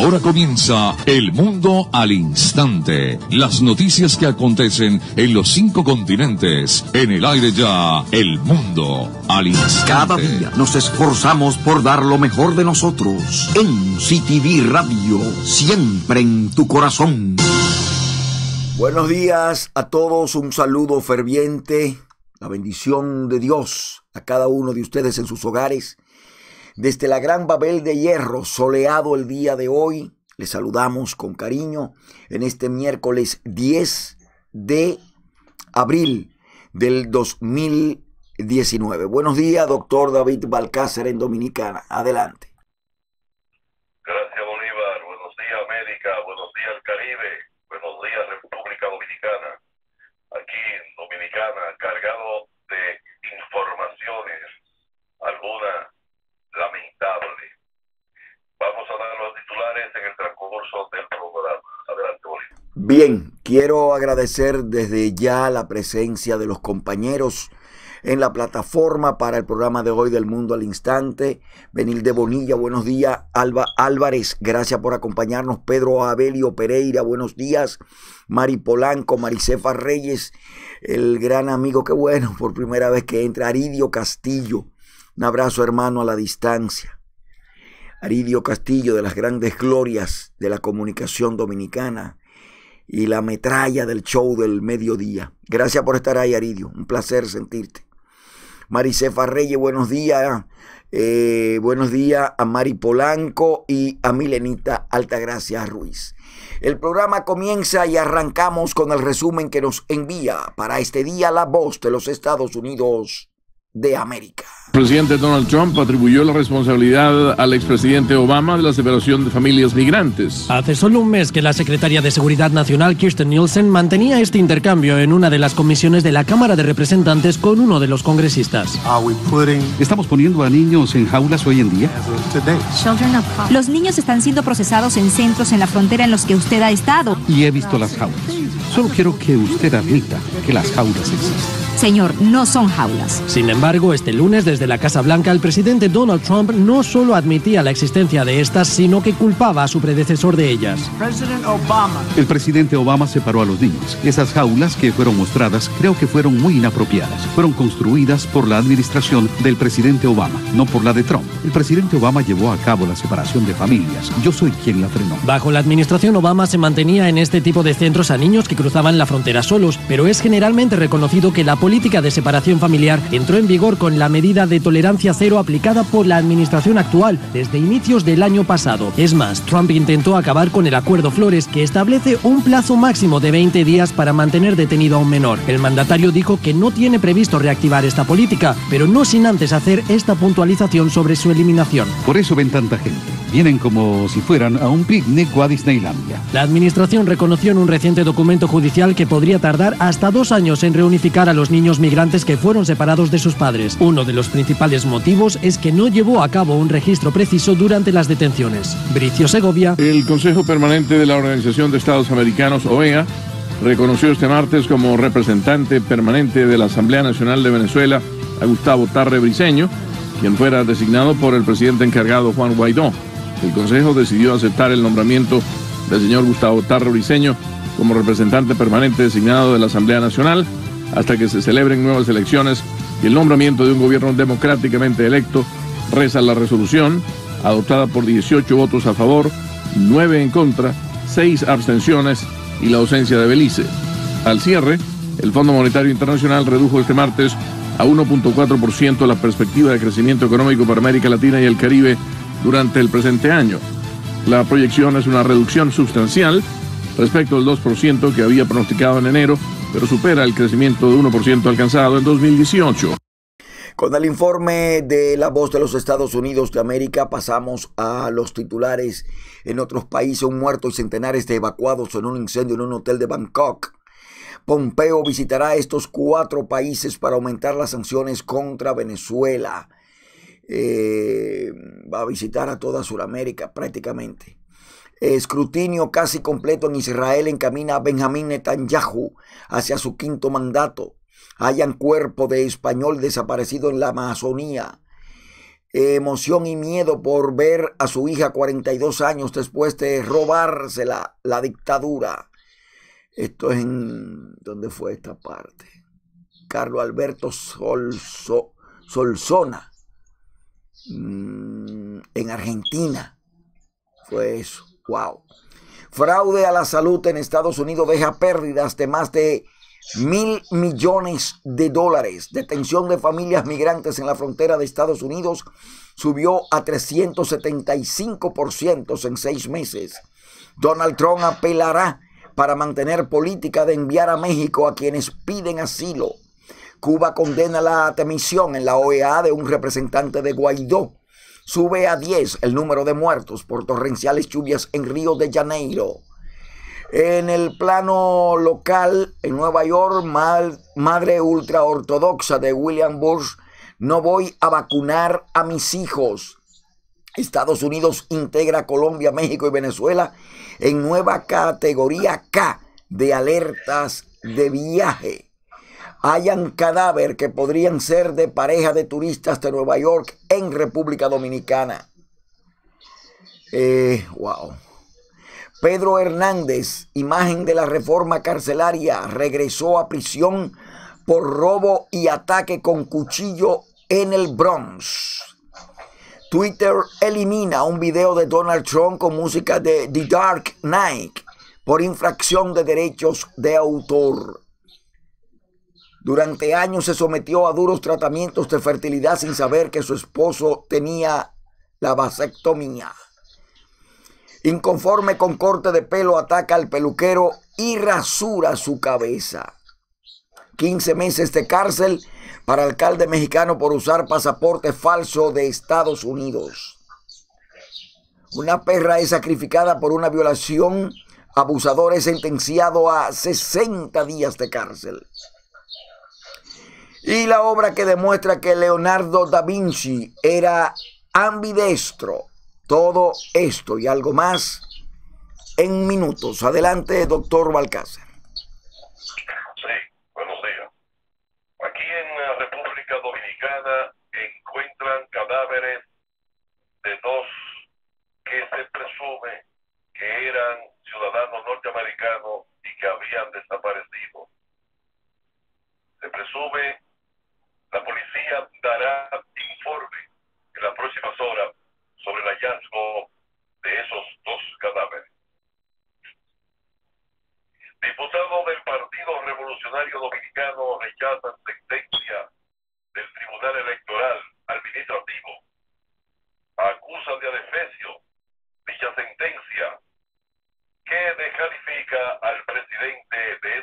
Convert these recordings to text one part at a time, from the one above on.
Ahora comienza El Mundo al Instante. Las noticias que acontecen en los cinco continentes. En el aire ya, El Mundo al Instante. Cada día nos esforzamos por dar lo mejor de nosotros. En CTV Radio, siempre en tu corazón. Buenos días a todos, un saludo ferviente. La bendición de Dios a cada uno de ustedes en sus hogares desde la gran Babel de hierro, soleado el día de hoy, les saludamos con cariño en este miércoles 10 de abril del 2019. Buenos días, doctor David Balcácer en Dominicana. Adelante. Gracias, Bolívar. Buenos días, América. Buenos días, Caribe. Buenos días, República Dominicana. Aquí en Dominicana, cargado de informaciones, algunas lamentable. Vamos a dar los titulares en el transcurso del programa. Adelante, Bolívar. Bien, quiero agradecer desde ya la presencia de los compañeros en la plataforma para el programa de hoy del Mundo al Instante. Benil de Bonilla, buenos días. Alba Álvarez, gracias por acompañarnos. Pedro Abelio Pereira, buenos días. Mari Polanco, Maricefa Reyes, el gran amigo, qué bueno, por primera vez que entra. Aridio Castillo, un abrazo hermano a la distancia. Aridio Castillo de las grandes glorias de la comunicación dominicana y la metralla del show del mediodía. Gracias por estar ahí, Aridio. Un placer sentirte. Maricefa Reyes, buenos días. Eh, buenos días a Mari Polanco y a Milenita Altagracia Ruiz. El programa comienza y arrancamos con el resumen que nos envía para este día la voz de los Estados Unidos de América. El presidente Donald Trump atribuyó la responsabilidad al expresidente Obama de la separación de familias migrantes. Hace solo un mes que la secretaria de Seguridad Nacional, Kirsten Nielsen, mantenía este intercambio en una de las comisiones de la Cámara de Representantes con uno de los congresistas. ¿Estamos poniendo a niños en jaulas hoy en día? Los niños están siendo procesados en centros en la frontera en los que usted ha estado. Y he visto las jaulas. Solo quiero que usted admita que las jaulas existen. Señor, no son jaulas. Sin embargo, este lunes desde la Casa Blanca el presidente Donald Trump no solo admitía la existencia de estas, sino que culpaba a su predecesor de ellas. El presidente Obama separó a los niños. Esas jaulas que fueron mostradas creo que fueron muy inapropiadas. Fueron construidas por la administración del presidente Obama, no por la de Trump. El presidente Obama llevó a cabo la separación de familias. Yo soy quien la frenó. Bajo la administración Obama se mantenía en este tipo de centros a niños que cruzaban la frontera solos, pero es generalmente reconocido que la política de separación familiar entró en vigor con la medida de tolerancia cero aplicada por la administración actual desde inicios del año pasado. Es más, Trump intentó acabar con el acuerdo Flores que establece un plazo máximo de 20 días para mantener detenido a un menor. El mandatario dijo que no tiene previsto reactivar esta política, pero no sin antes hacer esta puntualización sobre su eliminación. Por eso ven tanta gente. Vienen como si fueran a un picnic o a Disneylandia. La administración reconoció en un reciente documento judicial que podría tardar hasta dos años en reunificar a los niños migrantes que fueron separados de sus padres. Uno de los principales motivos es que no llevó a cabo un registro preciso durante las detenciones. Bricio Segovia. El Consejo Permanente de la Organización de Estados Americanos, OEA, reconoció este martes como representante permanente de la Asamblea Nacional de Venezuela a Gustavo Tarre Briceño, quien fuera designado por el presidente encargado Juan Guaidó. El Consejo decidió aceptar el nombramiento del señor Gustavo Tarre Briceño como representante permanente designado de la Asamblea Nacional hasta que se celebren nuevas elecciones y el nombramiento de un gobierno democráticamente electo, reza la resolución, adoptada por 18 votos a favor, 9 en contra, 6 abstenciones y la ausencia de Belice. Al cierre, el Fondo Monetario Internacional redujo este martes a 1.4% la perspectiva de crecimiento económico para América Latina y el Caribe durante el presente año. La proyección es una reducción sustancial respecto al 2% que había pronosticado en enero, pero supera el crecimiento de 1% alcanzado en 2018. Con el informe de la voz de los Estados Unidos de América pasamos a los titulares en otros países, un muerto y centenares de evacuados en un incendio en un hotel de Bangkok. Pompeo visitará estos cuatro países para aumentar las sanciones contra Venezuela. Eh, va a visitar a toda Sudamérica prácticamente. Escrutinio casi completo en Israel encamina a Benjamín Netanyahu hacia su quinto mandato. Hayan cuerpo de español desaparecido en la Amazonía. emoción y miedo por ver a su hija 42 años después de robársela la dictadura. Esto es en... ¿Dónde fue esta parte? Carlos Alberto Solzona, mm, en Argentina. Fue eso. Wow. Fraude a la salud en Estados Unidos deja pérdidas de más de mil millones de dólares. Detención de familias migrantes en la frontera de Estados Unidos subió a 375% en seis meses. Donald Trump apelará para mantener política de enviar a México a quienes piden asilo. Cuba condena la demisión en la OEA de un representante de Guaidó. Sube a 10 el número de muertos por torrenciales lluvias en Río de Janeiro. En el plano local, en Nueva York, madre ultraortodoxa de William Bush, no voy a vacunar a mis hijos. Estados Unidos integra Colombia, México y Venezuela en nueva categoría K de alertas de viaje. Hayan cadáver que podrían ser de pareja de turistas de Nueva York en República Dominicana. Eh, wow. Pedro Hernández, imagen de la reforma carcelaria, regresó a prisión por robo y ataque con cuchillo en el Bronx. Twitter elimina un video de Donald Trump con música de The Dark Knight por infracción de derechos de autor. Durante años se sometió a duros tratamientos de fertilidad sin saber que su esposo tenía la vasectomía. Inconforme con corte de pelo, ataca al peluquero y rasura su cabeza. 15 meses de cárcel para alcalde mexicano por usar pasaporte falso de Estados Unidos. Una perra es sacrificada por una violación. Abusador es sentenciado a 60 días de cárcel. Y la obra que demuestra que Leonardo da Vinci era ambidestro todo esto y algo más en minutos. Adelante, doctor Balcázar. Sí, buenos días. Aquí en la República Dominicana encuentran cadáveres de dos que se presume que eran ciudadanos norteamericanos y que habían desaparecido. Se presume, la policía dará informe en las próximas horas sobre el hallazgo de esos dos cadáveres. Diputados del Partido Revolucionario Dominicano rechazan sentencia del Tribunal Electoral Administrativo. Acusan de adefesio dicha sentencia que descalifica al presidente de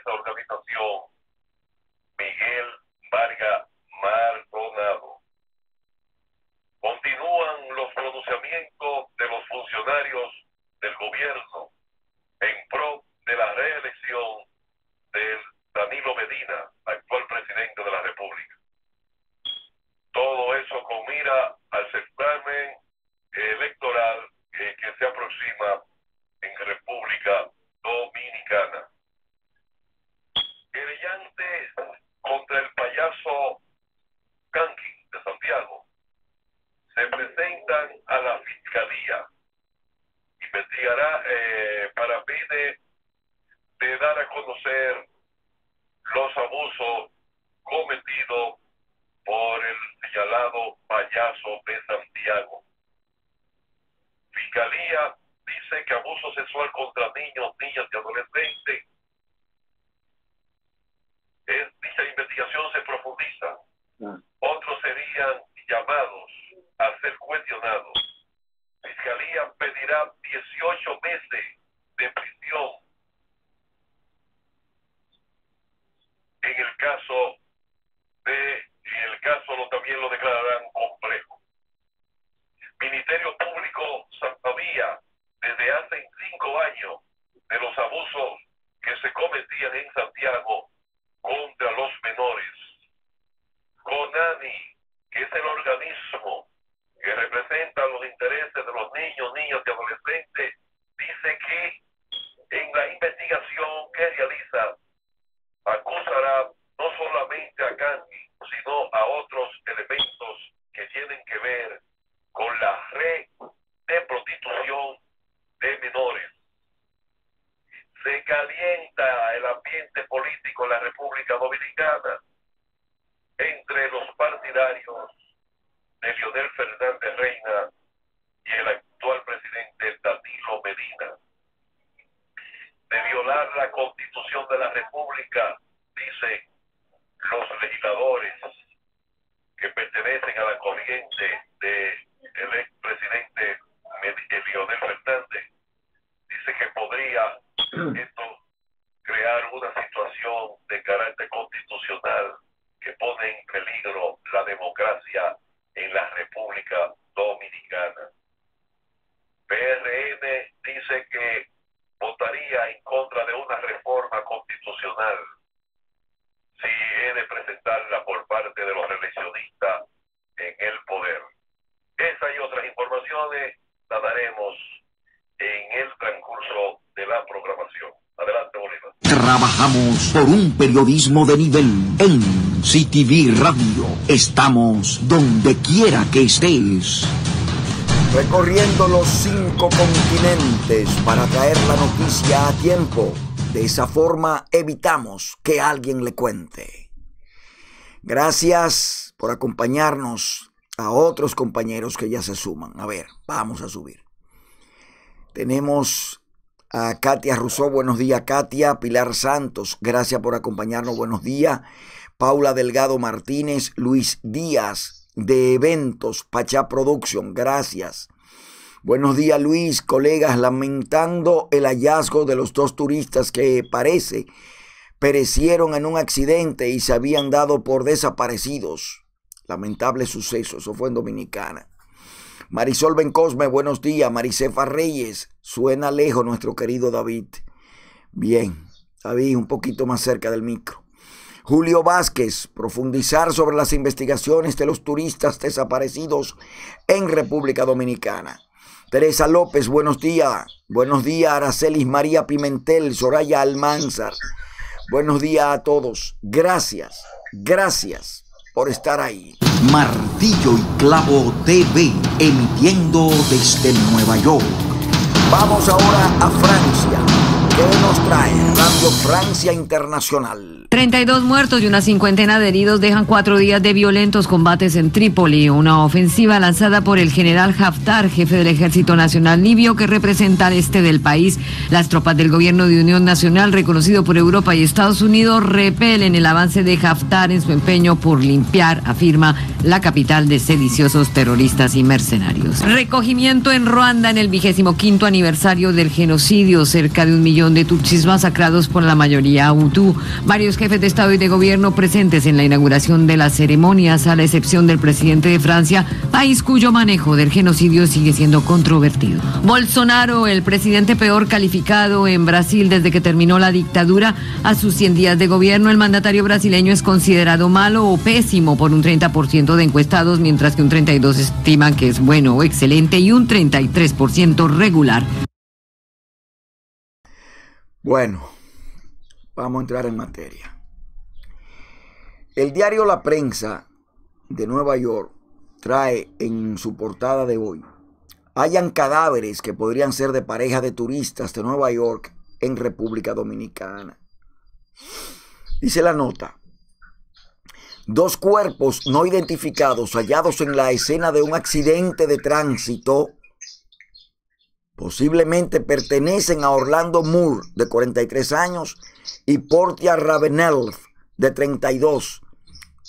menores. Se calienta el ambiente político en la República Dominicana entre los partidarios de Leonel Fernández Reina y el actual presidente Danilo Medina. De violar la constitución de la República, dicen los legisladores que pertenecen a la corriente del de expresidente Leonel Fernández, dice que podría esto crear una situación de carácter constitucional que pone en peligro la democracia en la República Dominicana. PRN dice que votaría en contra de una reforma constitucional si he de presentarla por parte de los reeleccionistas en el poder. Esa y otras informaciones las daremos en el transcurso de la programación. Adelante, Bolívar. Trabajamos por un periodismo de nivel en CTV Radio. Estamos donde quiera que estés. Recorriendo los cinco continentes para traer la noticia a tiempo. De esa forma evitamos que alguien le cuente. Gracias por acompañarnos a otros compañeros que ya se suman. A ver, vamos a subir. Tenemos a Katia Rousseau, buenos días Katia, Pilar Santos, gracias por acompañarnos, buenos días. Paula Delgado Martínez, Luis Díaz de Eventos, Pachá Production, gracias. Buenos días Luis, colegas, lamentando el hallazgo de los dos turistas que parece perecieron en un accidente y se habían dado por desaparecidos. Lamentable suceso, eso fue en Dominicana. Marisol Bencosme, buenos días. Maricefa Reyes, suena lejos nuestro querido David. Bien, David, un poquito más cerca del micro. Julio Vázquez, profundizar sobre las investigaciones de los turistas desaparecidos en República Dominicana. Teresa López, buenos días. Buenos días, Aracelis María Pimentel, Soraya Almanzar. Buenos días a todos. Gracias, gracias por estar ahí. Martillo y Clavo TV, emitiendo desde Nueva York. Vamos ahora a Francia. ¿Qué nos trae Radio Francia Internacional? 32 muertos y una cincuentena de heridos dejan cuatro días de violentos combates en Trípoli, una ofensiva lanzada por el general Haftar, jefe del Ejército Nacional Libio, que representa al este del país. Las tropas del Gobierno de Unión Nacional, reconocido por Europa y Estados Unidos, repelen el avance de Haftar en su empeño por limpiar, afirma, la capital de sediciosos terroristas y mercenarios. Recogimiento en Ruanda en el vigésimo quinto aniversario del genocidio, cerca de un millón de tutsis masacrados por la mayoría Hutu. Varios jefes de Estado y de Gobierno presentes en la inauguración de las ceremonias, a la excepción del presidente de Francia, país cuyo manejo del genocidio sigue siendo controvertido. Bolsonaro, el presidente peor calificado en Brasil desde que terminó la dictadura, a sus 100 días de gobierno, el mandatario brasileño es considerado malo o pésimo por un 30% de encuestados, mientras que un 32% estiman que es bueno o excelente y un 33% regular. Bueno, vamos a entrar en materia. El diario La Prensa de Nueva York trae en su portada de hoy, hayan cadáveres que podrían ser de pareja de turistas de Nueva York en República Dominicana. Dice la nota, dos cuerpos no identificados hallados en la escena de un accidente de tránsito posiblemente pertenecen a Orlando Moore, de 43 años, y Portia Ravenel, de 32,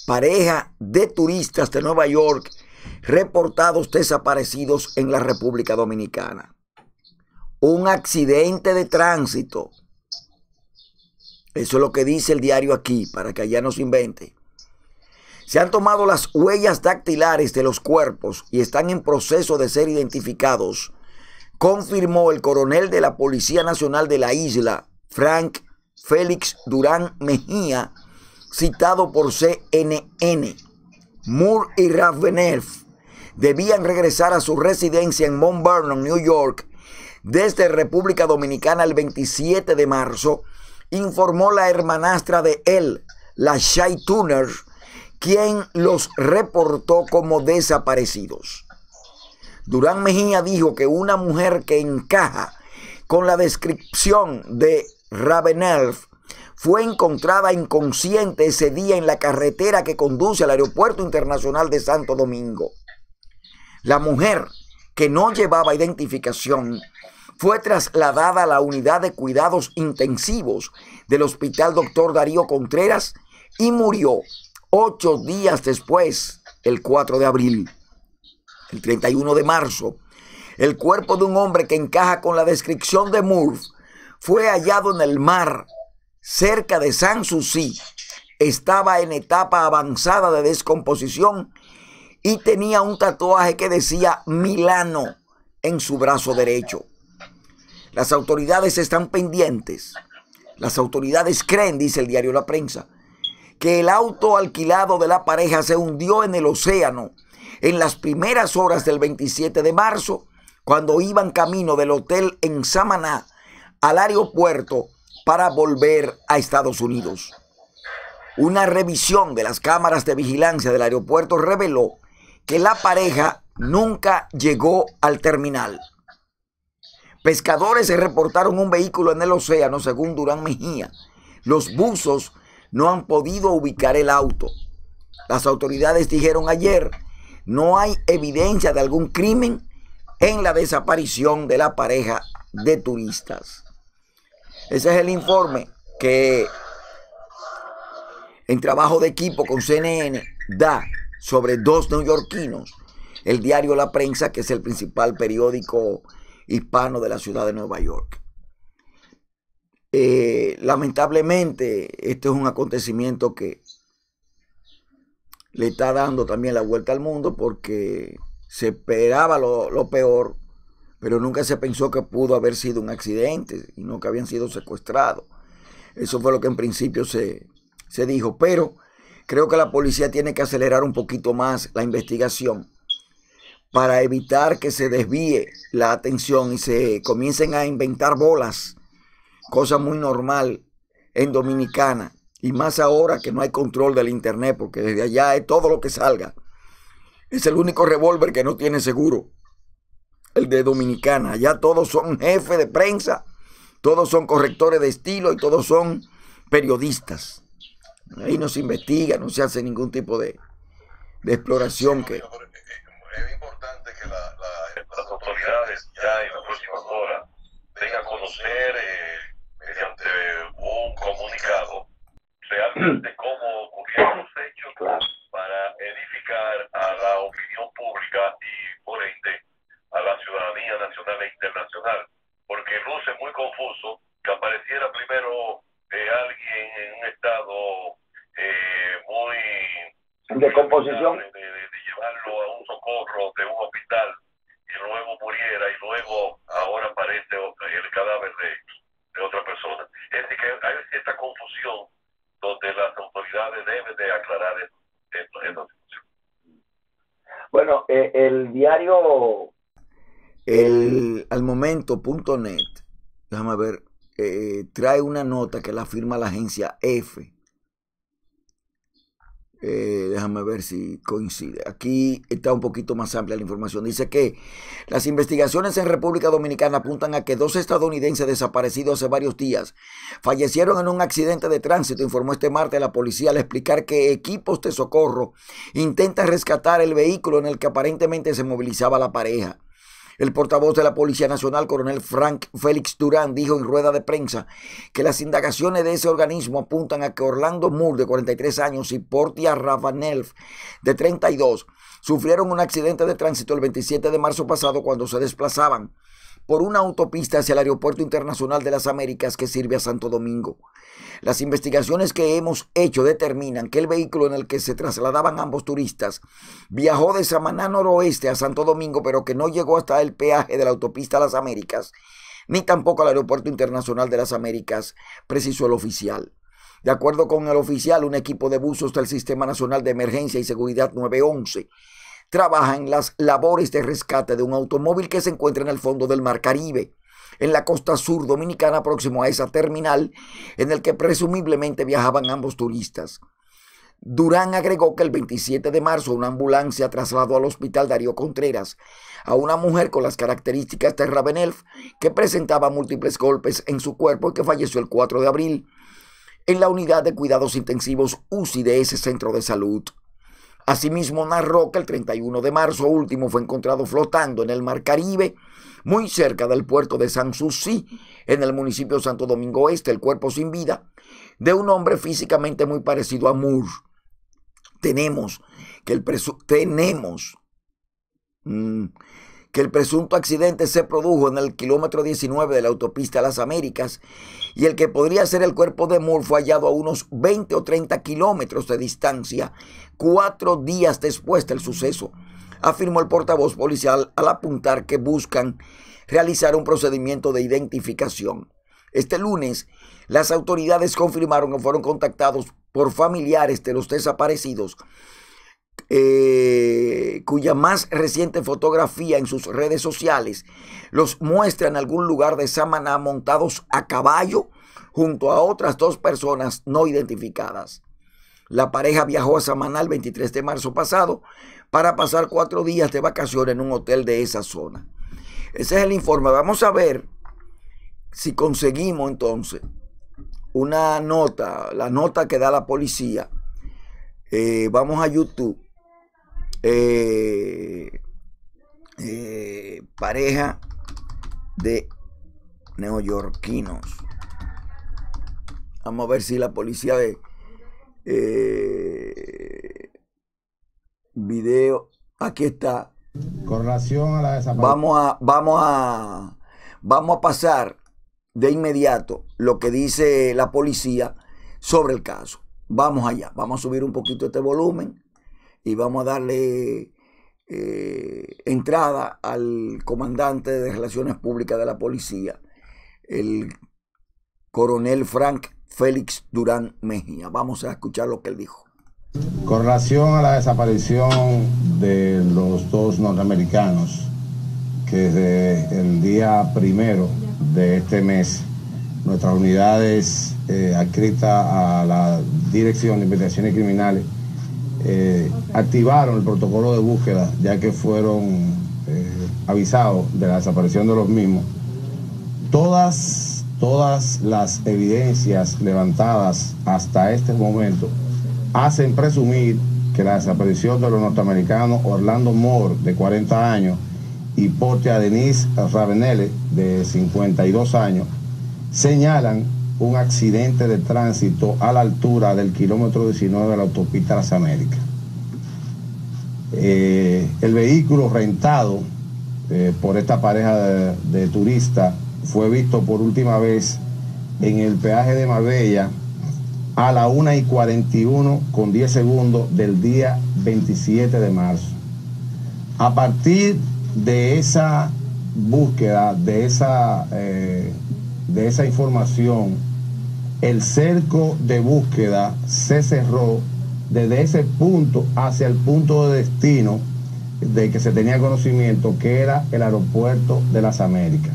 pareja de turistas de Nueva York reportados desaparecidos en la República Dominicana. Un accidente de tránsito. Eso es lo que dice el diario aquí, para que allá no se invente. Se han tomado las huellas dactilares de los cuerpos y están en proceso de ser identificados, confirmó el coronel de la Policía Nacional de la isla, Frank Félix Durán Mejía, citado por CNN. Moore y Ravenel debían regresar a su residencia en Mount Vernon, New York, desde República Dominicana el 27 de marzo, informó la hermanastra de él, la Shay Tuner, quien los reportó como desaparecidos. Durán Mejía dijo que una mujer que encaja con la descripción de Ravenelf fue encontrada inconsciente ese día en la carretera que conduce al Aeropuerto Internacional de Santo Domingo. La mujer, que no llevaba identificación, fue trasladada a la unidad de cuidados intensivos del Hospital Doctor Darío Contreras y murió ocho días después, el 4 de abril. El 31 de marzo, el cuerpo de un hombre que encaja con la descripción de Murph fue hallado en el mar cerca de Sanssouci. Estaba en etapa avanzada de descomposición y tenía un tatuaje que decía Milano en su brazo derecho. Las autoridades están pendientes. Las autoridades creen, dice el diario La Prensa, que el auto alquilado de la pareja se hundió en el océano en las primeras horas del 27 de marzo, cuando iban camino del hotel en Samaná al aeropuerto para volver a Estados Unidos. Una revisión de las cámaras de vigilancia del aeropuerto reveló que la pareja nunca llegó al terminal. Pescadores se reportaron un vehículo en el océano, según Durán Mejía. Los buzos no han podido ubicar el auto. Las autoridades dijeron ayer, no hay evidencia de algún crimen en la desaparición de la pareja de turistas. Ese es el informe que en trabajo de equipo con CNN da sobre dos neoyorquinos, el diario La Prensa, que es el principal periódico hispano de la ciudad de Nueva York. Eh, lamentablemente, este es un acontecimiento que le está dando también la vuelta al mundo porque se esperaba lo, lo, peor, pero nunca se pensó que pudo haber sido un accidente y no que habían sido secuestrados. Eso fue lo que en principio se, se dijo, pero creo que la policía tiene que acelerar un poquito más la investigación para evitar que se desvíe la atención y se comiencen a inventar bolas, cosa muy normal en Dominicana, y más ahora que no hay control del Internet, porque desde allá es todo lo que salga. Es el único revólver que no tiene seguro, el de Dominicana. Allá todos son jefes de prensa, todos son correctores de estilo y todos son periodistas. Ahí no se investiga, no se hace ningún tipo de, de exploración que es importante que la, la, las autoridades ya en las próximas horas den a conocer eh, mediante un comunicado realmente cómo ocurrieron los hechos para edificar a la opinión pública y por ende a la ciudadanía nacional e internacional. Porque luce muy confuso que apareciera primero eh, alguien en un estado eh, muy... De composición. De, de, de llevarlo a un socorro de un hospital y luego muriera y luego ahora aparece el cadáver de, de otra persona. Es decir, que hay esta confusión donde las autoridades deben de aclarar esta situación. Bueno, eh, el diario el al momento.net, déjame ver, eh, trae una nota que la firma la agencia F eh, déjame ver si coincide. Aquí está un poquito más amplia la información. Dice que las investigaciones en República Dominicana apuntan a que dos estadounidenses desaparecidos hace varios días fallecieron en un accidente de tránsito, informó este martes la policía al explicar que equipos de socorro intentan rescatar el vehículo en el que aparentemente se movilizaba la pareja. El portavoz de la Policía Nacional, coronel Frank Félix Durán, dijo en rueda de prensa que las indagaciones de ese organismo apuntan a que Orlando Moore, de 43 años, y Portia Ravanelf, de 32, sufrieron un accidente de tránsito el 27 de marzo pasado cuando se desplazaban por una autopista hacia el Aeropuerto Internacional de las Américas que sirve a Santo Domingo. Las investigaciones que hemos hecho determinan que el vehículo en el que se trasladaban ambos turistas viajó de Samaná noroeste a Santo Domingo, pero que no llegó hasta el peaje de la autopista Las Américas, ni tampoco al Aeropuerto Internacional de las Américas, precisó el oficial. De acuerdo con el oficial, un equipo de buzos del Sistema Nacional de Emergencia y Seguridad 911 trabaja en las labores de rescate de un automóvil que se encuentra en el fondo del Mar Caribe en la costa sur dominicana próximo a esa terminal en el que presumiblemente viajaban ambos turistas. Durán agregó que el 27 de marzo una ambulancia trasladó al hospital Darío Contreras a una mujer con las características de Ravenelf que presentaba múltiples golpes en su cuerpo y que falleció el 4 de abril en la unidad de cuidados intensivos UCI de ese centro de salud. Asimismo, narró que el 31 de marzo último fue encontrado flotando en el Mar Caribe, muy cerca del puerto de San Susi, en el municipio de Santo Domingo Este, el cuerpo sin vida de un hombre físicamente muy parecido a Moore. Tenemos que el, tenemos, mm, que el presunto accidente se produjo en el kilómetro 19 de la autopista Las Américas y el que podría ser el cuerpo de Moore fue hallado a unos 20 o 30 kilómetros de distancia cuatro días después del suceso, afirmó el portavoz policial al apuntar que buscan realizar un procedimiento de identificación. Este lunes, las autoridades confirmaron que fueron contactados por familiares de los desaparecidos, eh, cuya más reciente fotografía en sus redes sociales los muestra en algún lugar de Samaná montados a caballo junto a otras dos personas no identificadas. La pareja viajó a Samaná el 23 de marzo pasado para pasar cuatro días de vacaciones en un hotel de esa zona. Ese es el informe. Vamos a ver si conseguimos entonces una nota, la nota que da la policía. Eh, vamos a YouTube. Eh, eh, pareja de neoyorquinos. Vamos a ver si la policía de video. Aquí está. Con relación a la desaparición. Vamos a, vamos a, vamos a pasar de inmediato lo que dice la policía sobre el caso. Vamos allá, vamos a subir un poquito este volumen y vamos a darle eh, entrada al comandante de Relaciones Públicas de la policía, el coronel Frank Félix Durán Mejía. Vamos a escuchar lo que él dijo. Con relación a la desaparición de los dos norteamericanos, que desde el día primero de este mes, nuestras unidades eh, adscritas a la Dirección de Investigaciones Criminales eh, activaron el protocolo de búsqueda, ya que fueron eh, avisados de la desaparición de los mismos. Todas, todas las evidencias levantadas hasta este momento hacen presumir que la desaparición de los norteamericanos Orlando Moore, de 40 años, y Portia Denise Ravenelle, de 52 años, señalan un accidente de tránsito a la altura del kilómetro 19 de la autopista Las Américas. Eh, el vehículo rentado eh, por esta pareja de, turistas fue visto por última vez en el peaje de Marbella a la 1 y 41 con 10 segundos del día 27 de marzo. A partir de esa búsqueda, de esa, eh, de esa información, el cerco de búsqueda se cerró desde ese punto hacia el punto de destino de que se tenía conocimiento, que era el aeropuerto de las Américas.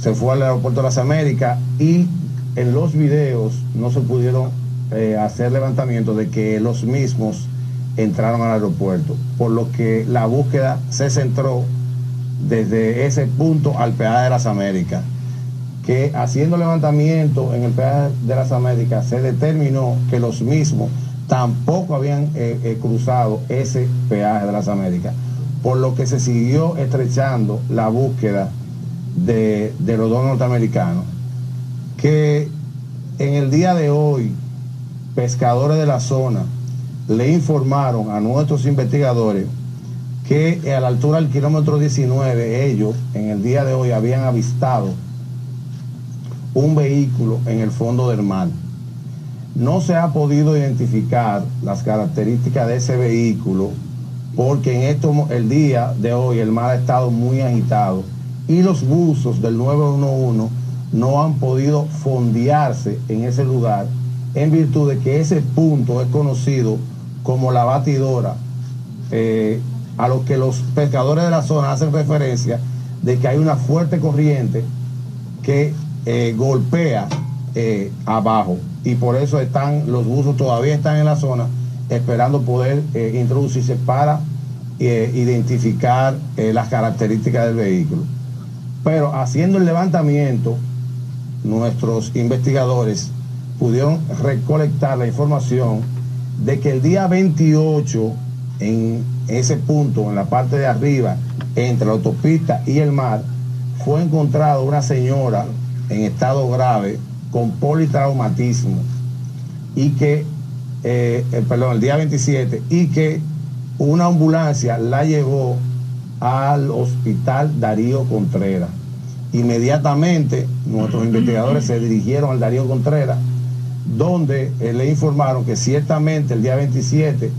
Se fue al aeropuerto de las Américas y en los videos no se pudieron eh, hacer levantamientos de que los mismos entraron al aeropuerto, por lo que la búsqueda se centró desde ese punto al peaje de las Américas, que haciendo levantamiento en el peaje de las Américas se determinó que los mismos tampoco habían eh, eh, cruzado ese peaje de las Américas, por lo que se siguió estrechando la búsqueda de, de los dos norteamericanos, que en el día de hoy, pescadores de la zona, le informaron a nuestros investigadores que a la altura del kilómetro 19 ellos en el día de hoy habían avistado un vehículo en el fondo del mar. No se ha podido identificar las características de ese vehículo porque en esto, el día de hoy el mar ha estado muy agitado y los buzos del 911 no han podido fondearse en ese lugar en virtud de que ese punto es conocido como la batidora, eh, a lo que los pescadores de la zona hacen referencia de que hay una fuerte corriente que eh, golpea eh, abajo. Y por eso están, los buzos todavía están en la zona esperando poder eh, introducirse para identificar las características del vehículo. Pero haciendo el levantamiento, nuestros investigadores pudieron recolectar la información de que el día 28, en ese punto, en la parte de arriba, entre la autopista y el mar, fue encontrada una señora en estado grave con politraumatismo y que, eh, eh, perdón, el día 27, y que una ambulancia la llevó al hospital Darío Contreras. Inmediatamente nuestros investigadores se dirigieron al Darío Contreras, donde eh, le informaron que ciertamente el día 27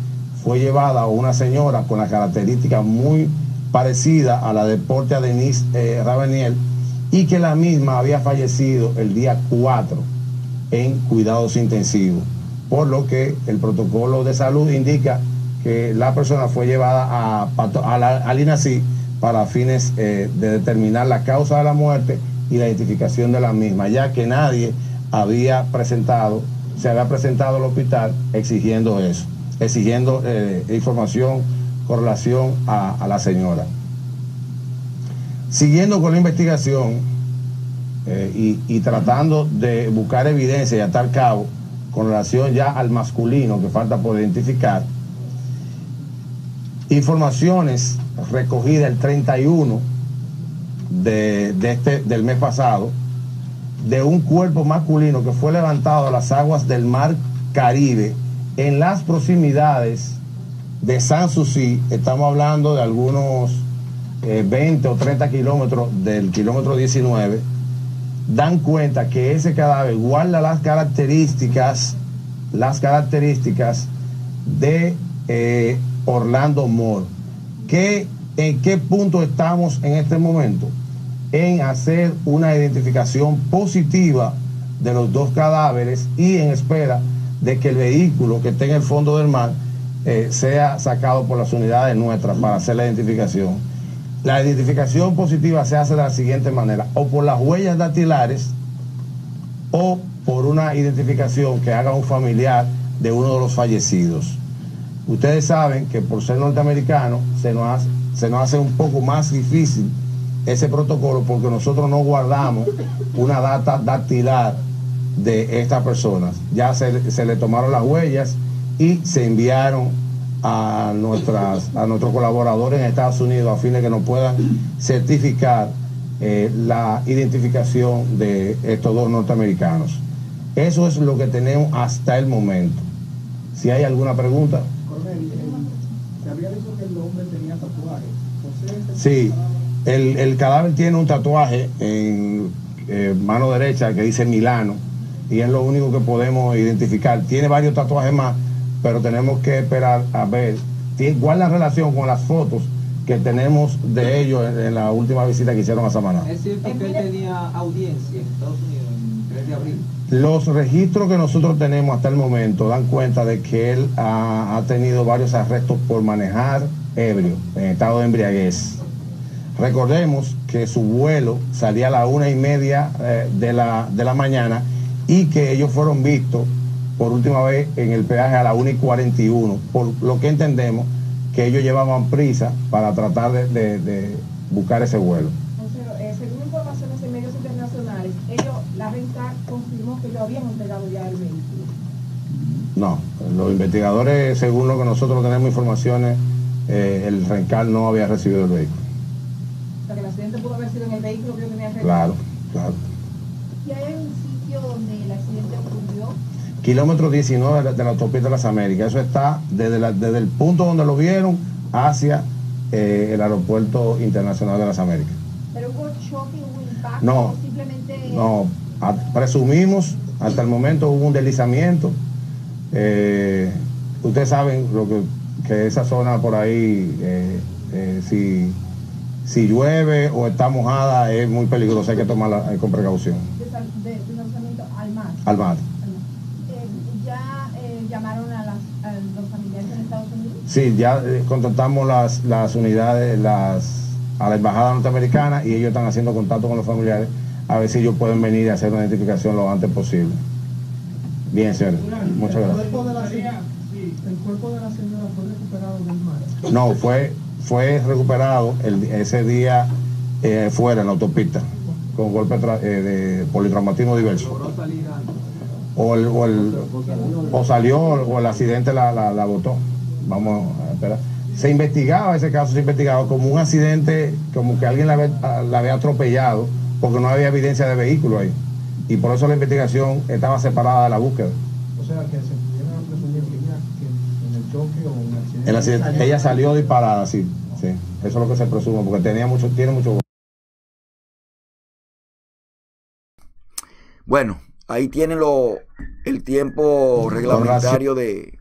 fue llevada una señora con la característica muy parecida a la de Portia Denise Raveniel y que la misma había fallecido el día 4 en cuidados intensivos, por lo que el protocolo de salud indica que la persona fue llevada a, al INACI para fines eh, de determinar la causa de la muerte y la identificación de la misma, ya que nadie había presentado, se había presentado al hospital exigiendo eso, exigiendo eh, información con relación a, la señora. Siguiendo con la investigación eh, y, tratando de buscar evidencia y atar cabo con relación ya al masculino que falta por identificar, informaciones recogidas el 31 de, este, del mes pasado de un cuerpo masculino que fue levantado a las aguas del mar Caribe en las proximidades de Sanssouci, estamos hablando de algunos 20 eh, o 30 kilómetros del kilómetro 19, dan cuenta que ese cadáver guarda las características, las características de eh, Orlando Moore. ¿En qué punto estamos en este momento? En hacer una identificación positiva de los dos cadáveres y en espera de que el vehículo que esté en el fondo del mar eh, sea sacado por las unidades nuestras para hacer la identificación. La identificación positiva se hace de la siguiente manera, o por las huellas dactilares o por una identificación que haga un familiar de uno de los fallecidos. Ustedes saben que por ser norteamericano se nos hace, un poco más difícil ese protocolo porque nosotros no guardamos una data dactilar de estas personas. Ya se le tomaron las huellas y se enviaron a, nuestras, a nuestros colaboradores en Estados Unidos a fin de que nos puedan certificar eh, la identificación de estos dos norteamericanos. Eso es lo que tenemos hasta el momento. Si hay alguna pregunta. Se había dicho que el hombre tenía tatuaje. Sí, el, el, cadáver tiene un tatuaje en eh, mano derecha que dice Milano y es lo único que podemos identificar. Tiene varios tatuajes más, pero tenemos que esperar a ver cuál es la relación con las fotos que tenemos de ellos en, la última visita que hicieron a Samaná. ¿Es cierto que él tenía audiencia en Estados Unidos el 3 de abril? Los registros que nosotros tenemos hasta el momento dan cuenta de que él ha, tenido varios arrestos por manejar ebrio, en estado de embriaguez. Recordemos que su vuelo salía a la una y media eh, de, la, de la mañana y que ellos fueron vistos por última vez en el peaje a la 1 y 41, por lo que entendemos que ellos llevaban prisa para tratar de, buscar ese vuelo. Eh, según informaciones en medios internacionales, ellos, la renta confirmó que ellos habían entregado ya el vehículo. No, los investigadores, según lo que nosotros tenemos informaciones, eh, el rencal no había recibido el vehículo. O sea, que el accidente pudo haber sido en el vehículo que yo tenía Claro, claro. ¿Y hay un sitio donde el accidente? Kilómetro 19 de la autopista de las Américas. Eso está desde, desde el punto donde lo vieron hacia eh, el aeropuerto internacional de las Américas. ¿Pero hubo choque, hubo impacto? No, simplemente... no, presumimos, hasta el momento hubo un deslizamiento. Eh, ustedes saben lo que, que, esa zona por ahí, eh, si, si llueve o está mojada, es muy peligroso, hay que tomarla con precaución. ¿Deslizamiento al mar? Al mar. Sí, ya eh, contactamos las, las unidades las, a la embajada norteamericana y ellos están haciendo contacto con los familiares a ver si ellos pueden venir a hacer una identificación lo antes posible. Bien, señor. Muchas ¿El gracias. el cuerpo de la señora fue recuperado del mar? No, fue, fue recuperado el- ese día eh, fuera en la autopista con golpe tra- eh, de politraumatismo diverso. O, el, o, el- o salió o el accidente la, la, la botó. Vamos a esperar. Se investigaba ese caso, se investigaba como un accidente, como que alguien la había, la había atropellado, porque no había evidencia de vehículo ahí. Y por eso la investigación estaba separada de la búsqueda. O sea, que se pudieran presumir que ella, que en el choque o en el accidente... El accidente- ella salió disparada, sí, sí. Eso es lo que se presume, porque tenía mucho, tiene mucho Bueno, ahí tienen lo, el tiempo reglamentario de,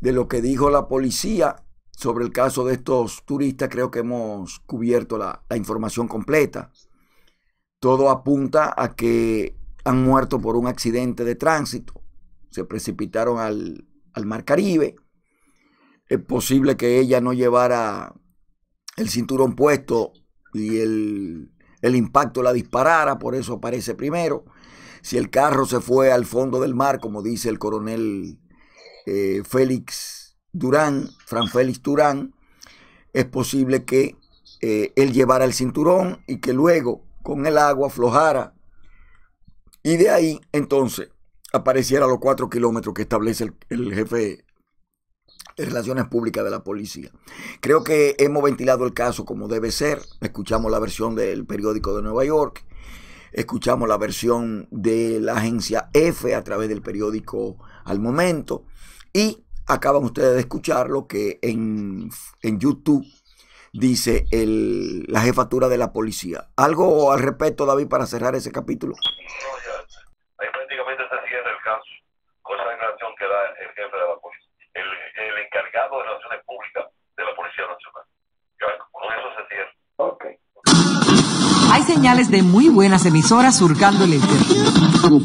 de lo que dijo la policía sobre el caso de estos turistas. Creo que hemos cubierto la, información completa. Todo apunta a que han muerto por un accidente de tránsito. Se precipitaron al, al Mar Caribe. Es posible que ella no llevara el cinturón puesto y el, el impacto la disparara, por eso aparece primero. Si el carro se fue al fondo del mar, como dice el coronel eh, Félix Durán, Fran Félix Durán, es posible que eh, él llevara el cinturón y que luego con el agua aflojara y de ahí entonces apareciera los cuatro kilómetros que establece el, el jefe de Relaciones Públicas de la policía. Creo que hemos ventilado el caso como debe ser. Escuchamos la versión del periódico de Nueva York, escuchamos la versión de la agencia F a través del periódico Al Momento y acaban ustedes de escuchar lo que en, en YouTube dice el, la jefatura de la policía. ¿Algo al respecto, David, para cerrar ese capítulo? Ahí prácticamente se cierra el caso con esa declaración que da el jefe de la policía, el, el encargado de relaciones públicas de la Policía Nacional. Ya, con eso se cierra. Hay señales de muy buenas emisoras surcando el éter.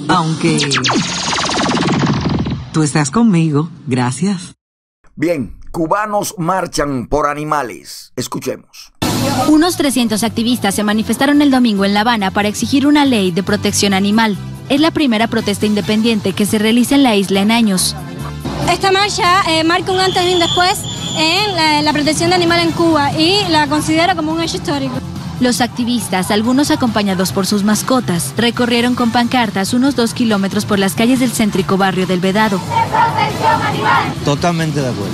Aunque... Tú estás conmigo, gracias. Bien, cubanos marchan por animales. Escuchemos. Unos 300 activistas se manifestaron el domingo en La Habana para exigir una ley de protección animal. Es la primera protesta independiente que se realiza en la isla en años. Esta marcha eh, marca un antes y un después en la, la protección de animales en Cuba y la considero como un hecho histórico. Los activistas, algunos acompañados por sus mascotas, recorrieron con pancartas unos dos kilómetros por las calles del céntrico barrio del Vedado. Totalmente de acuerdo.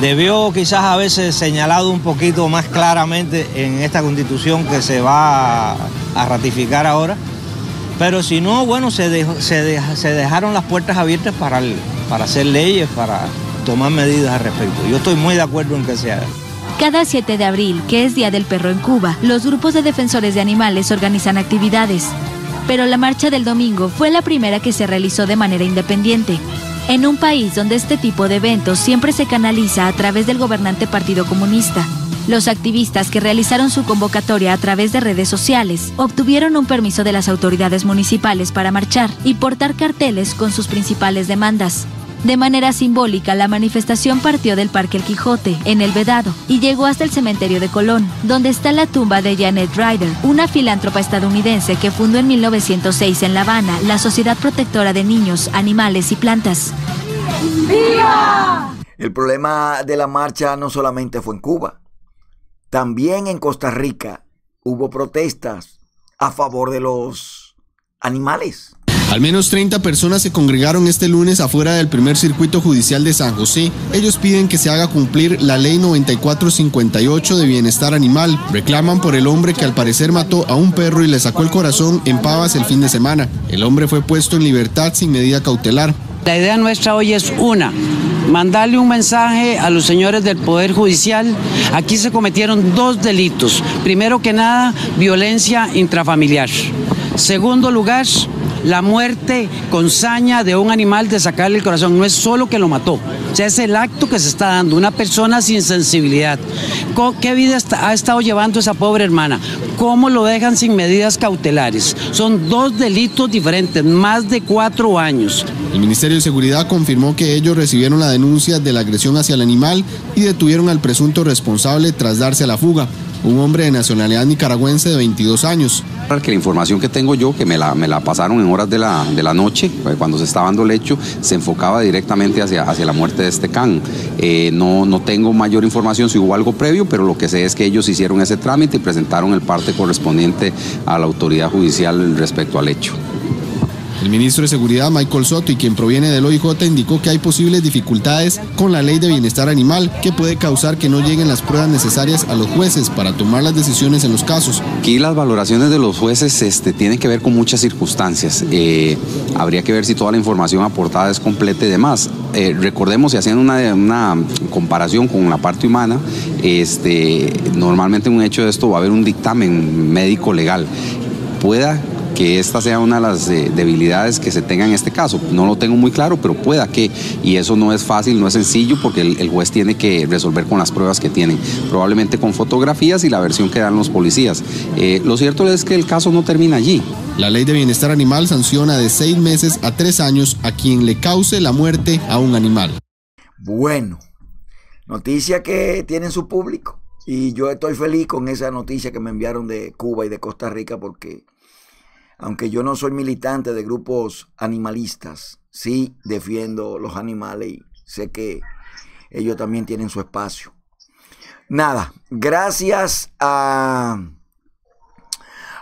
Debió quizás haberse señalado un poquito más claramente en esta constitución que se va a, a ratificar ahora, pero si no, bueno, se, dejaron las puertas abiertas para, para hacer leyes, para tomar medidas al respecto. Yo estoy muy de acuerdo en que se haga. Cada 7 de abril, que es Día del Perro en Cuba, los grupos de defensores de animales organizan actividades. Pero la marcha del domingo fue la primera que se realizó de manera independiente. En un país donde este tipo de eventos siempre se canaliza a través del gobernante Partido Comunista. Los activistas que realizaron su convocatoria a través de redes sociales obtuvieron un permiso de las autoridades municipales para marchar y portar carteles con sus principales demandas. De manera simbólica, la manifestación partió del Parque El Quijote, en El Vedado, y llegó hasta el cementerio de Colón, donde está la tumba de Janet Ryder, una filántropa estadounidense que fundó en 1906 en La Habana la Sociedad Protectora de Niños, Animales y Plantas. El problema de la marcha no solamente fue en Cuba, también en Costa Rica hubo protestas a favor de los animales. Al menos 30 personas se congregaron este lunes afuera del primer circuito judicial de San José. Ellos piden que se haga cumplir la ley 9458 de bienestar animal. Reclaman por el hombre que al parecer mató a un perro y le sacó el corazón en Pavas el fin de semana. El hombre fue puesto en libertad sin medida cautelar. La idea nuestra hoy es una, mandarle un mensaje a los señores del Poder Judicial. Aquí se cometieron dos delitos. Primero que nada, violencia intrafamiliar. Segundo lugar, la muerte con saña de un animal de sacarle el corazón. No es solo que lo mató, o sea, es el acto que se está dando. Una persona sin sensibilidad. ¿Qué vida ha estado llevando esa pobre hermana? ¿Cómo lo dejan sin medidas cautelares? Son dos delitos diferentes, más de cuatro años. El Ministerio de Seguridad confirmó que ellos recibieron la denuncia de la agresión hacia el animal y detuvieron al presunto responsable tras darse a la fuga. Un hombre de nacionalidad nicaragüense de 22 años. Que la información que tengo yo, que me la, me la pasaron en horas de la, de la noche, eh, cuando se estaba dando el hecho, se enfocaba directamente hacia, hacia la muerte de este can. Eh, no, no tengo mayor información si hubo algo previo, pero lo que sé es que ellos hicieron ese trámite y presentaron el parte correspondiente a la autoridad judicial respecto al hecho. El ministro de Seguridad, Michael Soto, y quien proviene del OIJ, indicó que hay posibles dificultades con la ley de bienestar animal que puede causar que no lleguen las pruebas necesarias a los jueces para tomar las decisiones en los casos. Aquí las valoraciones de los jueces este, tienen que ver con muchas circunstancias. Eh, habría que ver si toda la información aportada es completa y demás. Eh, recordemos, haciendo una, una, comparación con la parte humana, este, normalmente en un hecho de esto va a haber un dictamen médico legal. Pueda que esta sea una de las eh, debilidades que se tenga en este caso. No lo tengo muy claro, pero pueda que, y eso no es fácil, no es sencillo, porque el, juez tiene que resolver con las pruebas que tienen, probablemente con fotografías y la versión que dan los policías. Eh, lo cierto es que el caso no termina allí. La ley de bienestar animal sanciona de seis meses a tres años a quien le cause la muerte a un animal. Bueno, noticia que tienen su público. Y yo estoy feliz con esa noticia que me enviaron de Cuba y de Costa Rica porque aunque yo no soy militante de grupos animalistas, sí defiendo los animales y sé que ellos también tienen su espacio. Nada, gracias a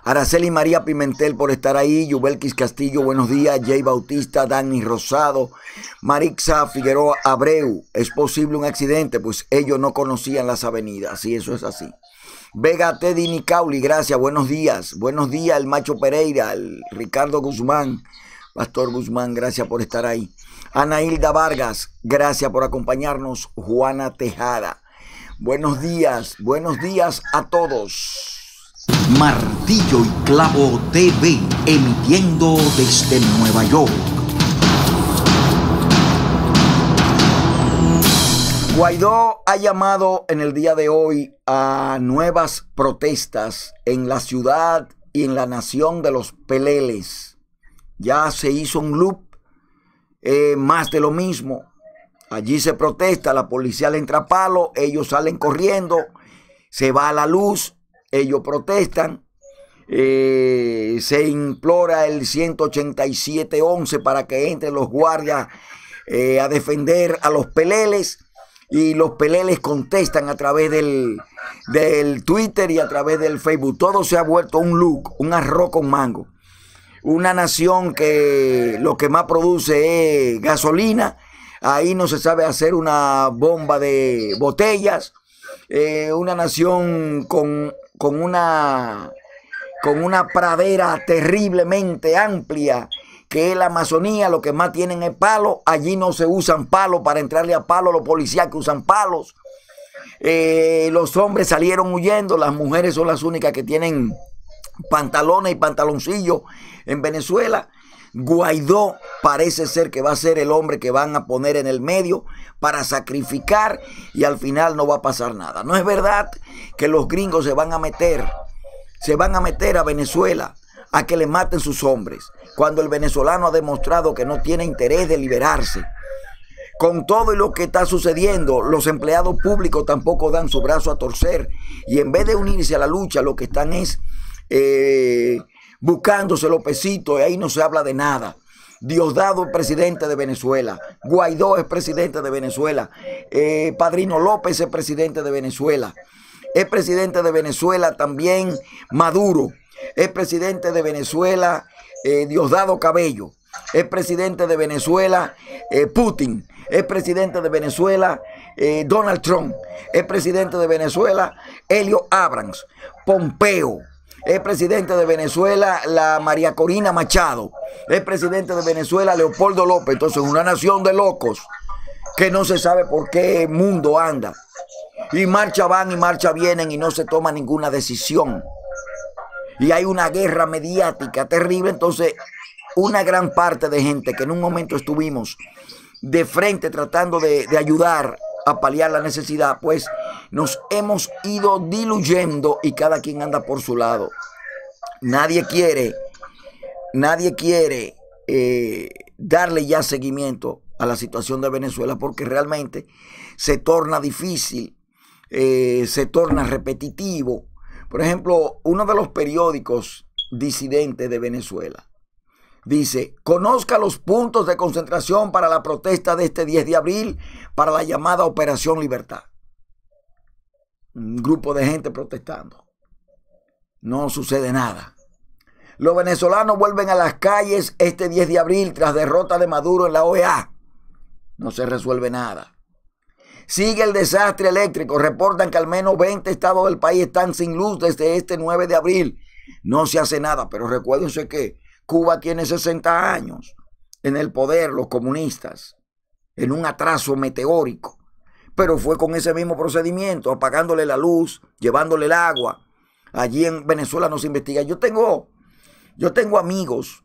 Araceli María Pimentel por estar ahí, Yubelquis Castillo, buenos días, Jay Bautista, Dani Rosado, Marixa Figueroa Abreu, ¿es posible un accidente? Pues ellos no conocían las avenidas, y eso es así. Vega Teddy Nicauli, gracias, buenos días. Buenos días, el Macho Pereira, el Ricardo Guzmán, Pastor Guzmán, gracias por estar ahí. Ana Hilda Vargas, gracias por acompañarnos. Juana Tejada, buenos días, buenos días a todos. Martillo y Clavo TV, emitiendo desde Nueva York. Guaidó ha llamado en el día de hoy a nuevas protestas en la ciudad y en la nación de los Peleles. Ya se hizo un loop, eh, más de lo mismo. Allí se protesta, la policía le entra a palo, ellos salen corriendo, se va a la luz, ellos protestan, eh, se implora el 187-11 para que entren los guardias eh, a defender a los Peleles y los peleles contestan a través del, del Twitter y a través del Facebook. Todo se ha vuelto un look, un arroz con mango. Una nación que lo que más produce es gasolina. Ahí no se sabe hacer una bomba de botellas. Eh, una nación con, con, una, con una pradera terriblemente amplia que es la Amazonía, lo que más tienen es palo. Allí no se usan palos para entrarle a palo los policías que usan palos. Eh, los hombres salieron huyendo, las mujeres son las únicas que tienen pantalones y pantaloncillos en Venezuela. Guaidó parece ser que va a ser el hombre que van a poner en el medio para sacrificar y al final no va a pasar nada. No es verdad que los gringos se van a meter, se van a meter a Venezuela a que le maten sus hombres, cuando el venezolano ha demostrado que no tiene interés de liberarse. Con todo lo que está sucediendo, los empleados públicos tampoco dan su brazo a torcer y en vez de unirse a la lucha, lo que están es eh, buscándose los pesitos y ahí no se habla de nada. Diosdado es presidente de Venezuela, Guaidó es presidente de Venezuela, eh, Padrino López es presidente de Venezuela, es presidente de Venezuela también Maduro, es presidente de Venezuela eh, Diosdado Cabello, es presidente de Venezuela eh, Putin, es presidente de Venezuela eh, Donald Trump, es presidente de Venezuela Helio Abrams, Pompeo, es presidente de Venezuela la María Corina Machado, es presidente de Venezuela Leopoldo López, entonces una nación de locos que no se sabe por qué mundo anda. Y marcha van y marcha vienen y no se toma ninguna decisión y hay una guerra mediática terrible, entonces una gran parte de gente que en un momento estuvimos de frente tratando de, ayudar a paliar la necesidad, pues nos hemos ido diluyendo y cada quien anda por su lado. Nadie quiere, nadie quiere eh, darle ya seguimiento a la situación de Venezuela porque realmente se torna difícil, eh, se torna repetitivo Por ejemplo, uno de los periódicos disidentes de Venezuela dice, conozca los puntos de concentración para la protesta de este 10 de abril para la llamada Operación Libertad. Un grupo de gente protestando. No sucede nada. Los venezolanos vuelven a las calles este 10 de abril tras derrota de Maduro en la OEA. No se resuelve nada. Sigue el desastre eléctrico. Reportan que al menos 20 estados del país están sin luz desde este 9 de abril. No se hace nada, pero recuérdense que Cuba tiene 60 años en el poder, los comunistas, en un atraso meteórico. Pero fue con ese mismo procedimiento, apagándole la luz, llevándole el agua. Allí en Venezuela no se investiga. Yo tengo, yo tengo amigos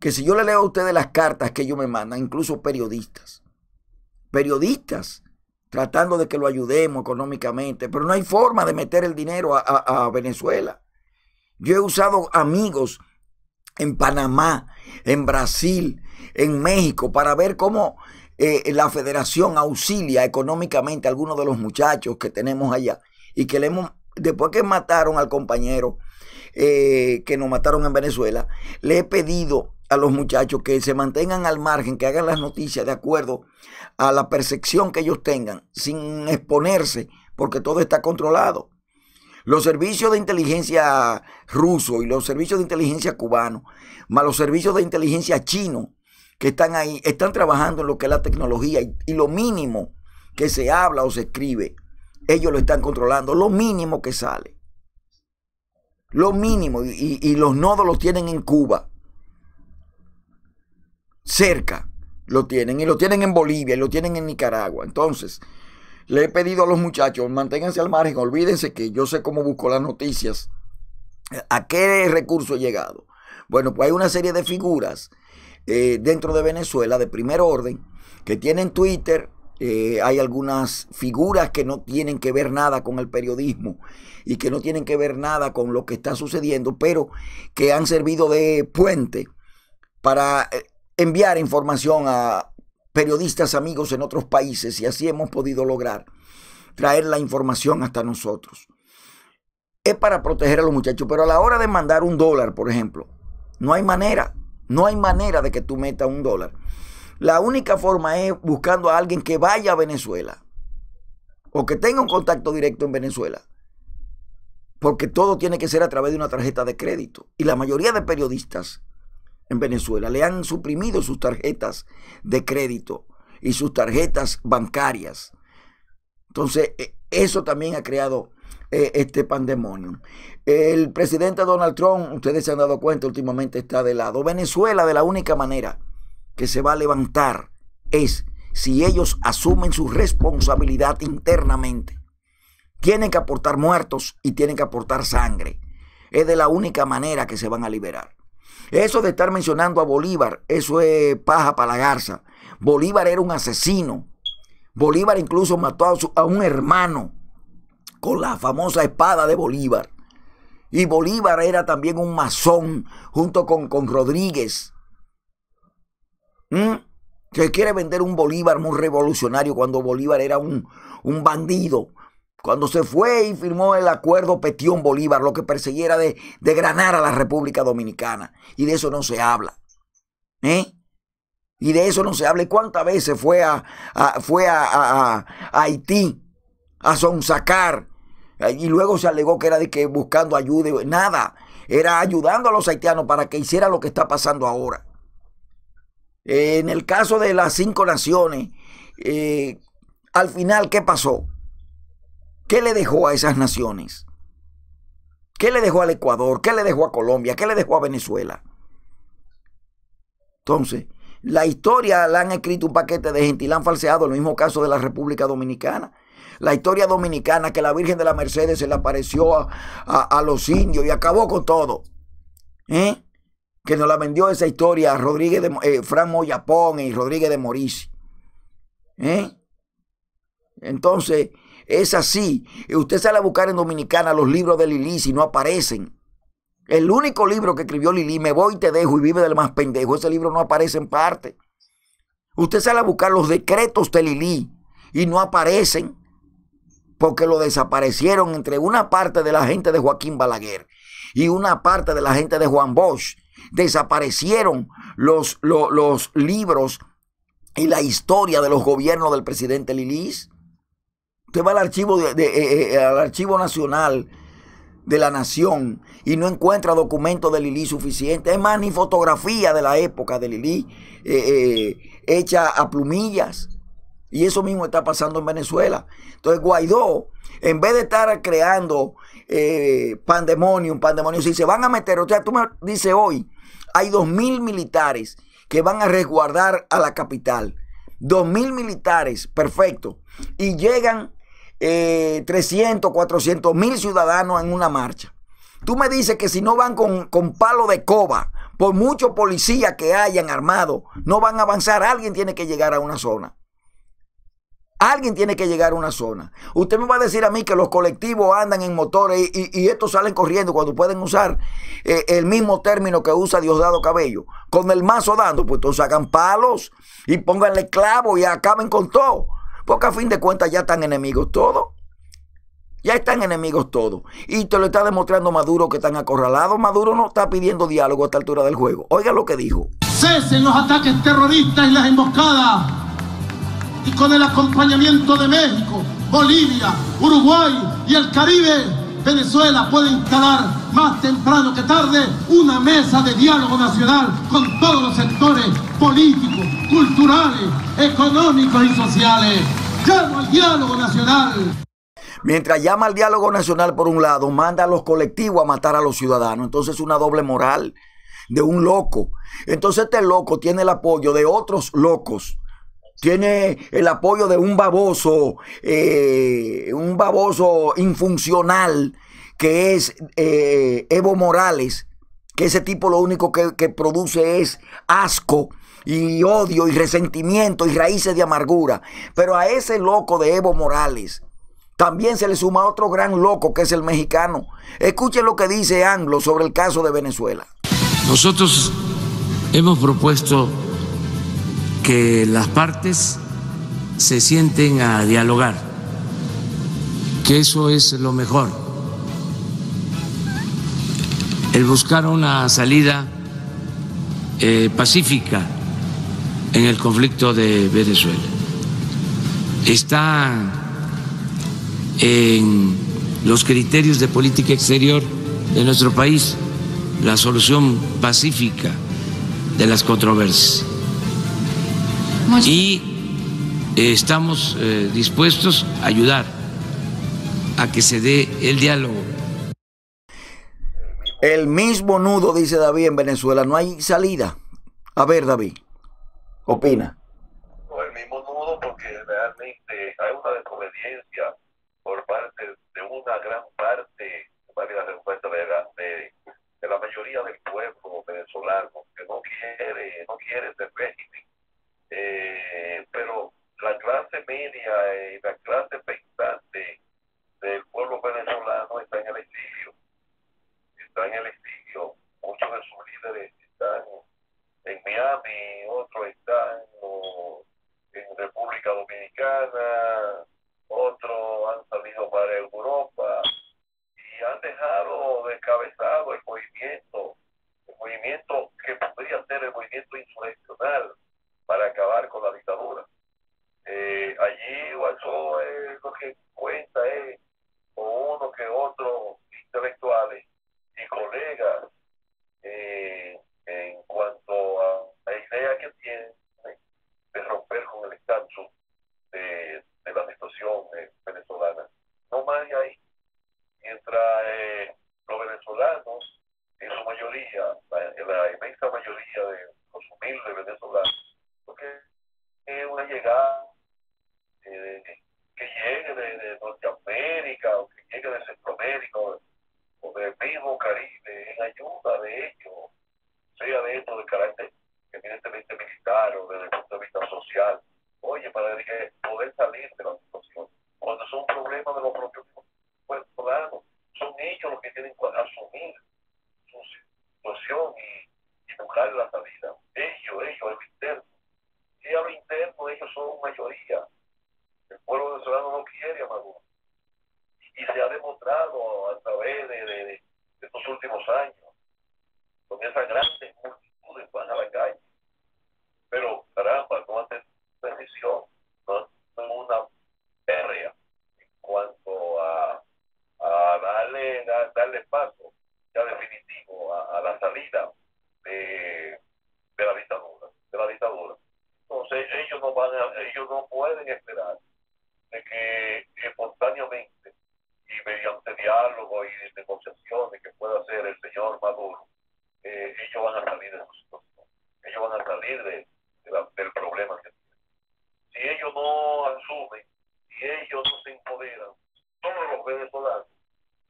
que si yo le leo a ustedes las cartas que ellos me mandan, incluso periodistas, periodistas tratando de que lo ayudemos económicamente, pero no hay forma de meter el dinero a, Venezuela. Yo he usado amigos en Panamá, en Brasil, en México, para ver cómo eh, la federación auxilia económicamente a algunos de los muchachos que tenemos allá y que le hemos, después que mataron al compañero eh, que nos mataron en Venezuela, le he pedido a los muchachos que se mantengan al margen, que hagan las noticias de acuerdo a la percepción que ellos tengan, sin exponerse, porque todo está controlado. Los servicios de inteligencia ruso y los servicios de inteligencia cubano, más los servicios de inteligencia chino que están ahí, están trabajando en lo que es la tecnología y, lo mínimo que se habla o se escribe, ellos lo están controlando, lo mínimo que sale. Lo mínimo, y, y los nodos los tienen en Cuba cerca lo tienen, y lo tienen en Bolivia, y lo tienen en Nicaragua. Entonces, le he pedido a los muchachos, manténganse al margen, olvídense que yo sé cómo busco las noticias, a qué recurso he llegado. Bueno, pues hay una serie de figuras eh, dentro de Venezuela de primer orden que tienen Twitter. Eh, hay algunas figuras que no tienen que ver nada con el periodismo y que no tienen que ver nada con lo que está sucediendo, pero que han servido de puente para eh, enviar información a periodistas amigos en otros países y así hemos podido lograr traer la información hasta nosotros. Es para proteger a los muchachos, pero a la hora de mandar un dólar, por ejemplo, no hay manera, no hay manera de que tú metas un dólar. La única forma es buscando a alguien que vaya a Venezuela o que tenga un contacto directo en Venezuela. Porque todo tiene que ser a través de una tarjeta de crédito. Y la mayoría de periodistas en Venezuela. Le han suprimido sus tarjetas de crédito y sus tarjetas bancarias. Entonces, e, eso también ha creado eh, este pandemonio. El presidente Donald Trump, ustedes se han dado cuenta, últimamente está de lado. Venezuela, de la única manera que se va a levantar es si ellos asumen su responsabilidad internamente. Tienen que aportar muertos y tienen que aportar sangre. Es de la única manera que se van a liberar. Eso de estar mencionando a Bolívar, eso es paja para la garza. Bolívar era un asesino. Bolívar incluso mató a, un hermano con la famosa espada de Bolívar. Y Bolívar era también un masón junto con, con Rodríguez. ¿Mm? Se quiere vender un Bolívar muy revolucionario cuando Bolívar era un, un bandido, cuando se fue y firmó el acuerdo Petión Bolívar, lo que perseguía era de, de granar a la República Dominicana. Y de eso no se habla. ¿Eh? Y de eso no se habla. ¿Y cuántas veces fue a, fue a, Haití a sonsacar? Y luego se alegó que era de que buscando ayuda. Nada. Era ayudando a los haitianos para que hiciera lo que está pasando ahora. En el caso de las cinco naciones, eh, al final, ¿qué pasó? ¿Qué le dejó a esas naciones? ¿Qué le dejó al Ecuador? ¿Qué le dejó a Colombia? ¿Qué le dejó a Venezuela? Entonces, la historia la han escrito un paquete de gente y la han falseado, el mismo caso de la República Dominicana. La historia dominicana que la Virgen de la Mercedes se le apareció a, los indios y acabó con todo. ¿Eh? Que nos la vendió esa historia Rodríguez de, eh, Fran Moyapón y Rodríguez de Morisi. ¿Eh? Entonces, es así. Usted sale a buscar en Dominicana los libros de Lili si no aparecen. El único libro que escribió Lili, Me voy y te dejo y vive del más pendejo, ese libro no aparece en parte. Usted sale a buscar los decretos de Lili y no aparecen. porque lo desaparecieron entre una parte de la gente de Joaquín Balaguer y una parte de la gente de Juan Bosch. Desaparecieron los, los, los libros y la historia de los gobiernos del presidente Lilis. Usted va al archivo, eh, eh, al archivo nacional de la nación y no encuentra documentos de Lili suficiente. Es más, ni fotografía de la época de Lili eh, hecha a plumillas. Y eso mismo está pasando en Venezuela. Entonces Guaidó, en vez de estar creando eh, pandemonio, pandemonio, si se van a meter, o sea, tú me dices hoy, hay dos mil militares que van a resguardar a la capital. Dos mil militares, perfecto. Y llegan 300, eh, 400 mil ciudadanos en una marcha. Tú me dices que si no van con, con palo de coba, por muchos policías que hayan armado, no van a avanzar. Alguien tiene que llegar a una zona. Alguien tiene que llegar a una zona. Usted me va a decir a mí que los colectivos andan en motores y, estos salen corriendo cuando pueden usar eh, el mismo término que usa Diosdado Cabello. Con el mazo dando, pues entonces hagan palos y pónganle clavos y acaben con todo. Porque a fin de cuentas ya están enemigos todos. Ya están enemigos todos. Y te lo está demostrando Maduro que están acorralados. Maduro no está pidiendo diálogo a esta altura del juego. Oiga lo que dijo. Cesen los ataques terroristas y las emboscadas y con el acompañamiento de México, Bolivia, Uruguay y el Caribe, Venezuela puede instalar más temprano que tarde una mesa de diálogo nacional con todos los sectores políticos, culturales, económicos y sociales. Llamo al diálogo nacional. Mientras llama al diálogo nacional por un lado, manda a los colectivos a matar a los ciudadanos. Entonces es una doble moral de un loco. Entonces este loco tiene el apoyo de otros locos tiene el apoyo de un baboso, eh, un baboso infuncional que es eh, Evo Morales, que ese tipo lo único que, produce es asco y odio y resentimiento y raíces de amargura. Pero a ese loco de Evo Morales también se le suma otro gran loco que es el mexicano. Escuchen lo que dice Anglo sobre el caso de Venezuela. Nosotros hemos propuesto que las partes se sienten a dialogar, que eso es lo mejor. El buscar una salida eh, pacífica en el conflicto de Venezuela. Está en los criterios de política exterior de nuestro país la solución pacífica de las controversias y eh, estamos eh, dispuestos a ayudar a que se dé el diálogo. El mismo nudo, dice David, en Venezuela, no hay salida. A ver, David, opina. No, el mismo nudo porque realmente hay una desobediencia por parte de una gran parte, de, de la mayoría del pueblo venezolano que no quiere, no quiere ese régimen eh, pero la clase media y la clase pensante del pueblo venezolano está en el exilio, está en el exilio, muchos de sus líderes están en Miami, otros están en República Dominicana, otros han salido para Europa y han dejado descabezado el movimiento, el movimiento que podría ser el movimiento insurreccional para acabar con la dictadura. Eh, allí Guasó es lo que cuenta es con uno que otro intelectuales y colegas eh, en cuanto a la idea que tienen de romper con el estatus de, la situación eh, venezolana. No más de ahí. Mientras los venezolanos, en su mayoría, la, la inmensa mayoría de los humildes venezolanos, una llegada eh, que llegue de, Norteamérica o que llegue de Centroamérica o, del mismo Caribe en ayuda de ellos, sea de esto de carácter evidentemente militar o desde el punto de vista social, oye, para poder salir de la situación, cuando son problemas de los propios ciudadanos, son ellos los que tienen que asumir su situación y, y buscar la salida. Ellos, ellos, el interno y a lo interno ellos son mayoría. El pueblo venezolano no quiere a Y se ha demostrado a través de, de, de estos últimos años, con esas grandes multitudes van a la ellos no pueden esperar de que espontáneamente y mediante diálogo y negociaciones que pueda hacer el señor Maduro, eh, ellos van a salir de su situación, ellos van a salir de, de la- del problema que tienen. Si ellos no asumen, si ellos no se empoderan, todos los venezolanos,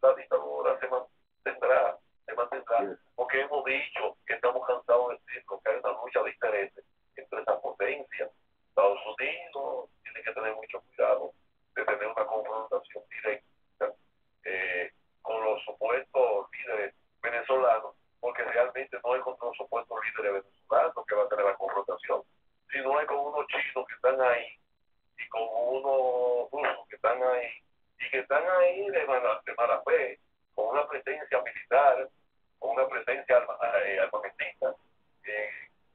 la dictadura se mantendrá, se mantendrá, porque hemos dicho que estamos cansados de decirlo, que hay una lucha de intereses entre esas potencias. Estados Unidos tiene que tener mucho cuidado de tener una confrontación directa eh, con los supuestos líderes venezolanos, porque realmente no es contra los supuestos líderes venezolanos que va a tener la confrontación, sino es con unos chinos que están ahí y con unos rusos que están ahí y que están ahí de mala, de mala fe, con una presencia militar, con una presencia arma, eh, armamentista, eh,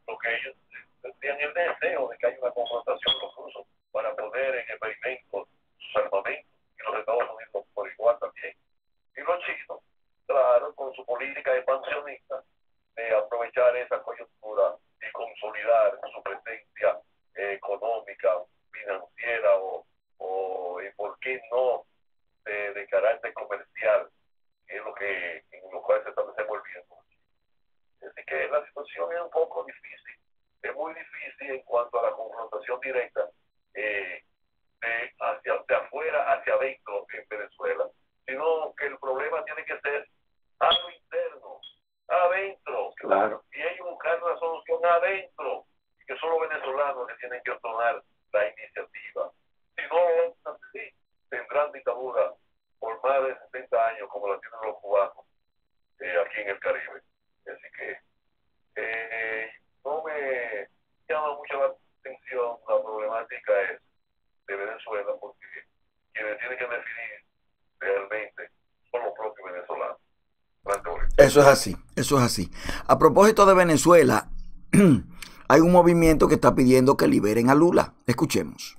lo que ellos tendrían el deseo de que haya una confrontación con los rusos para poner en experimento sus armamentos y los Estados Unidos por igual también. Y los chinos, claro, con su política expansionista de aprovechar esa coyuntura y consolidar su presencia eh, económica, financiera o, o y por qué no de, de carácter comercial, que es lo que en lo cual se está desenvolviendo. Así que la situación es un poco difícil, es muy difícil en cuanto a la confrontación directa eh, de, hacia, de afuera hacia adentro en Venezuela, sino que el problema tiene que ser a lo interno, adentro, Claro. y hay que buscar una solución adentro, que son los venezolanos que tienen que tomar la iniciativa. Si no es así, tendrán dictadura por más de 60 años como la tienen los cubanos eh, aquí en el Caribe. Así que eh, no me llama mucho la atención la problemática es de Venezuela porque quienes tienen que definir realmente son los propios venezolanos. Eso es así, eso es así. A propósito de Venezuela, hay un movimiento que está pidiendo que liberen a Lula. Escuchemos.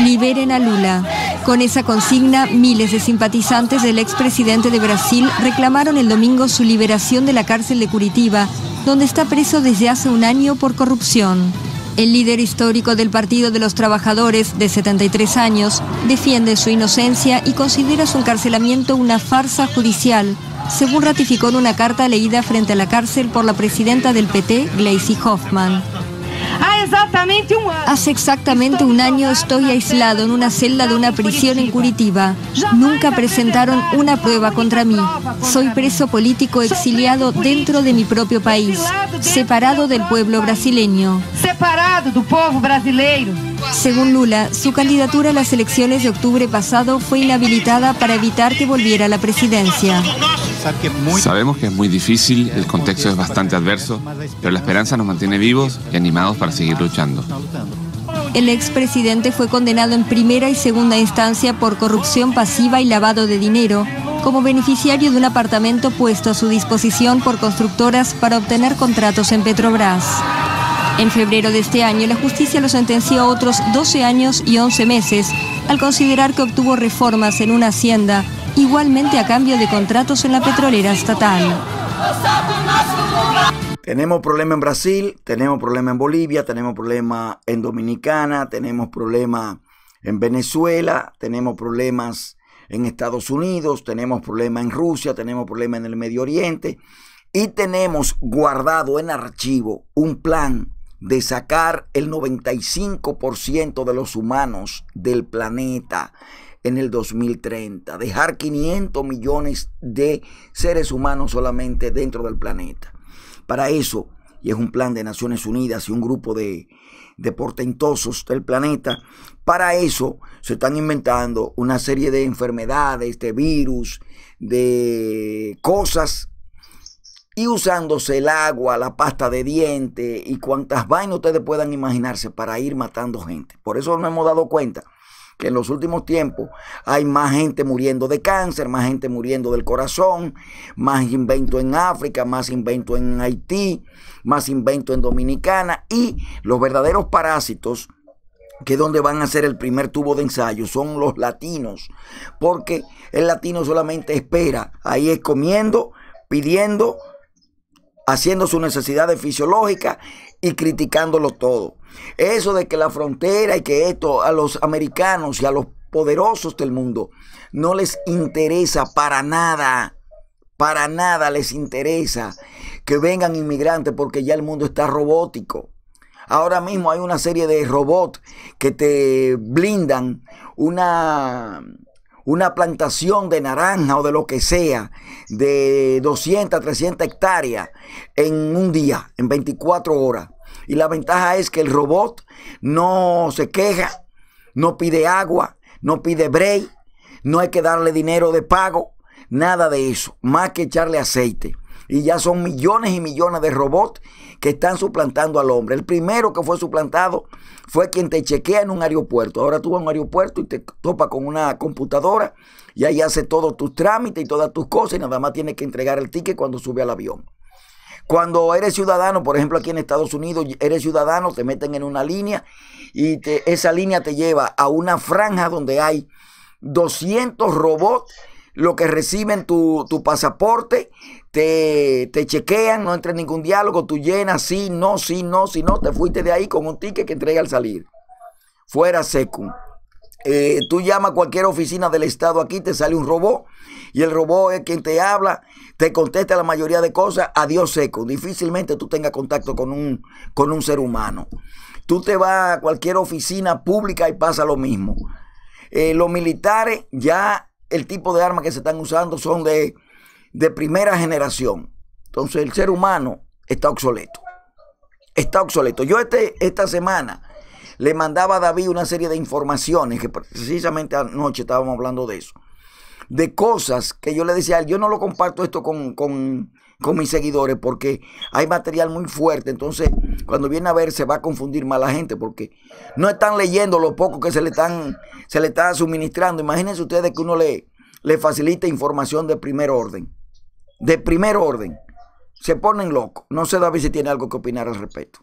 Liberen a Lula. Con esa consigna, miles de simpatizantes del expresidente de Brasil reclamaron el domingo su liberación de la cárcel de Curitiba, donde está preso desde hace un año por corrupción. El líder histórico del Partido de los Trabajadores, de 73 años, defiende su inocencia y considera su encarcelamiento una farsa judicial, según ratificó en una carta leída frente a la cárcel por la presidenta del PT, Gleisi Hoffmann. Hace exactamente un año estoy aislado en una celda de una prisión en Curitiba. Nunca presentaron una prueba contra mí. Soy preso político exiliado dentro de mi propio país, separado del pueblo brasileño. Separado do povo brasileiro. Según Lula, su candidatura a las elecciones de octubre pasado fue inhabilitada para evitar que volviera a la presidencia. Sabemos que es muy difícil, el contexto es bastante adverso, pero la esperanza nos mantiene vivos y animados para seguir luchando. El expresidente fue condenado en primera y segunda instancia por corrupción pasiva y lavado de dinero, como beneficiario de un apartamento puesto a su disposición por constructoras para obtener contratos en Petrobras. En febrero de este año, la justicia lo sentenció a otros 12 años y 11 meses, al considerar que obtuvo reformas en una hacienda, igualmente a cambio de contratos en la petrolera estatal. Tenemos problema en Brasil, tenemos problema en Bolivia, tenemos problema en Dominicana, tenemos problema en Venezuela, tenemos problemas en Estados Unidos, tenemos problema en Rusia, tenemos problema en el Medio Oriente y tenemos guardado en archivo un plan de sacar el 95% de los humanos del planeta en el 2030, dejar 500 millones de seres humanos solamente dentro del planeta. Para eso, y es un plan de Naciones Unidas y un grupo de, de portentosos del planeta, para eso se están inventando una serie de enfermedades, de virus, de cosas y usándose el agua, la pasta de dientes y cuantas vainas ustedes puedan imaginarse para ir matando gente. Por eso nos hemos dado cuenta que en los últimos tiempos hay más gente muriendo de cáncer, más gente muriendo del corazón, más invento en África, más invento en Haití, más invento en Dominicana y los verdaderos parásitos que es donde van a hacer el primer tubo de ensayo, son los latinos, porque el latino solamente espera, ahí es comiendo, pidiendo, haciendo sus necesidades fisiológicas y criticándolo todo. Eso de que la frontera y que esto a los americanos y a los poderosos del mundo no les interesa para nada, para nada les interesa que vengan inmigrantes porque ya el mundo está robótico. Ahora mismo hay una serie de robots que te blindan una, una plantación de naranja o de lo que sea de 200, 300 hectáreas en un día, en 24 horas. Y la ventaja es que el robot no se queja, no pide agua, no pide break, no hay que darle dinero de pago, nada de eso, más que echarle aceite. Y ya son millones y millones de robots que están suplantando al hombre. El primero que fue suplantado fue quien te chequea en un aeropuerto. Ahora tú vas a un aeropuerto y te topa con una computadora y ahí hace todos tus trámites y todas tus cosas y nada más tienes que entregar el ticket cuando sube al avión. Cuando eres ciudadano, por ejemplo aquí en Estados Unidos, eres ciudadano, te meten en una línea y esa línea te lleva a una franja donde hay 200 robots lo que reciben tu, tu pasaporte, te, te, chequean, no entra en ningún diálogo, tú llenas, sí, no, sí, no, sí, no, te fuiste de ahí con un ticket que entrega al salir. Fuera seco. Eh, tú llamas a cualquier oficina del Estado aquí, te sale un robot y el robot es quien te habla, te contesta la mayoría de cosas, adiós seco. Difícilmente tú tengas contacto con un, con un ser humano. Tú te vas a cualquier oficina pública y pasa lo mismo. Eh, los militares ya el tipo de armas que se están usando son de, de primera generación. Entonces el ser humano está obsoleto. Está obsoleto. Yo este, esta semana le mandaba a David una serie de informaciones, que precisamente anoche estábamos hablando de eso, de cosas que yo le decía a él, yo no lo comparto esto con, con, con mis seguidores porque hay material muy fuerte, entonces cuando viene a ver se va a confundir más la gente porque no están leyendo lo poco que se le están, se le está suministrando. Imagínense ustedes que uno le, le facilita información de primer orden, de primer orden. Se ponen locos. No sé, David, si tiene algo que opinar al respecto.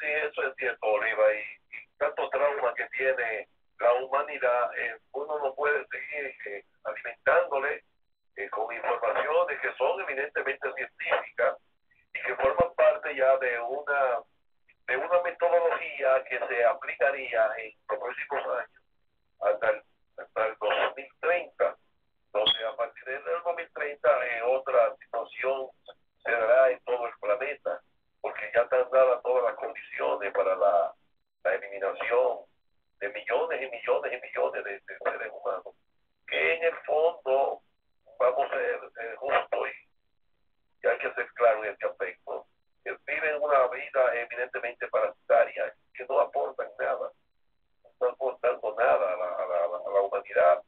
Sí, eso es cierto, Oliva, y, tanto trauma que tiene la humanidad, eh, uno no puede seguir eh, alimentándole eh, con informaciones que son evidentemente científicas y que forman parte ya de una de una metodología que se aplicaría en los próximos años hasta el, hasta el 2030, donde a partir del 2030 eh, otra situación se dará en todo el planeta, porque ya están dadas todas las condiciones para la, eliminación de millones y millones y millones de, seres humanos, que en el fondo vamos a ser eh, justos y, hay que ser claro en este aspecto. Que viven una vida evidentemente parasitaria, que no aportan nada, no están aportando nada a la, a la humanidad,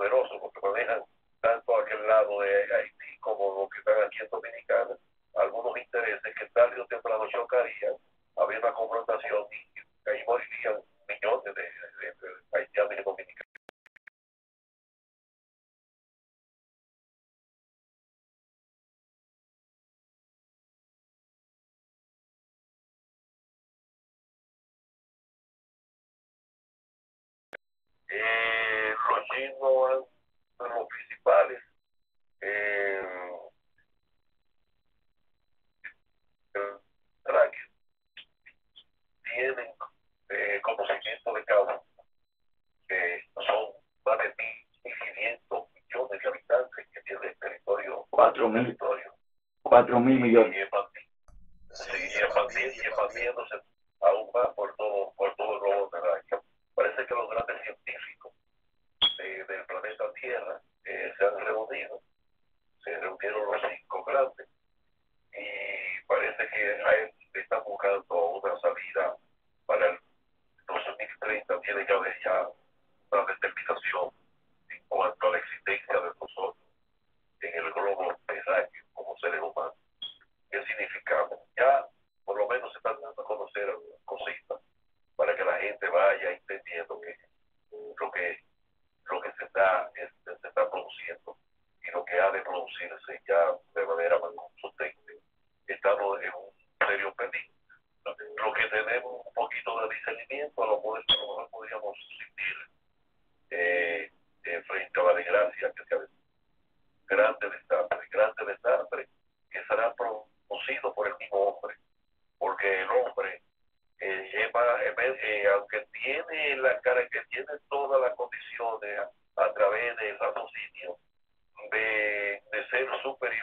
poderoso me, me, your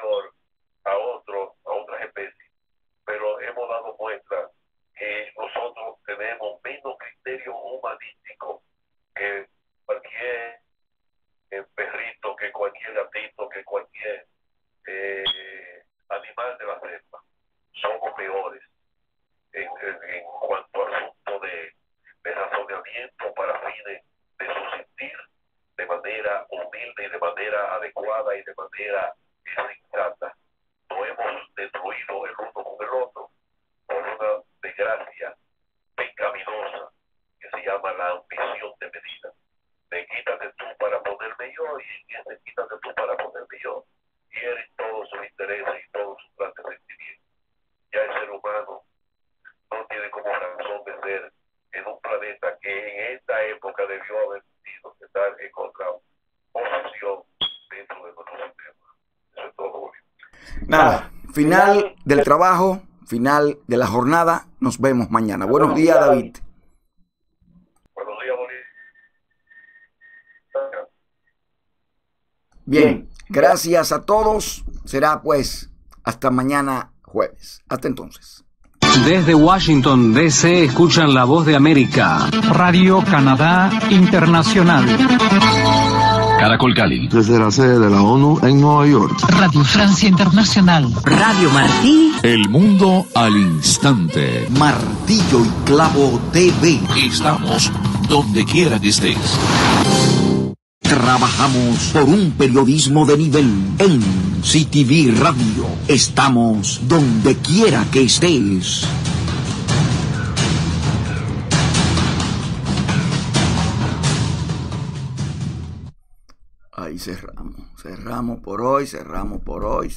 or Final del trabajo, final de la jornada. Nos vemos mañana. Buenos, días, David. Buenos días, Bolivia. Bien, gracias a todos. Será pues hasta mañana jueves. Hasta entonces. Desde Washington, D.C., escuchan la voz de América. Radio Canadá Internacional. Caracol Cali. Desde la sede de la ONU en Nueva York. Radio Francia Internacional. Radio Martí. El mundo al instante. Martillo y Clavo TV. Estamos donde quiera que estés. Trabajamos por un periodismo de nivel en CTV Radio. Estamos donde quiera que estés. ahí cerramos. Cerramos por hoy, cerramos por hoy.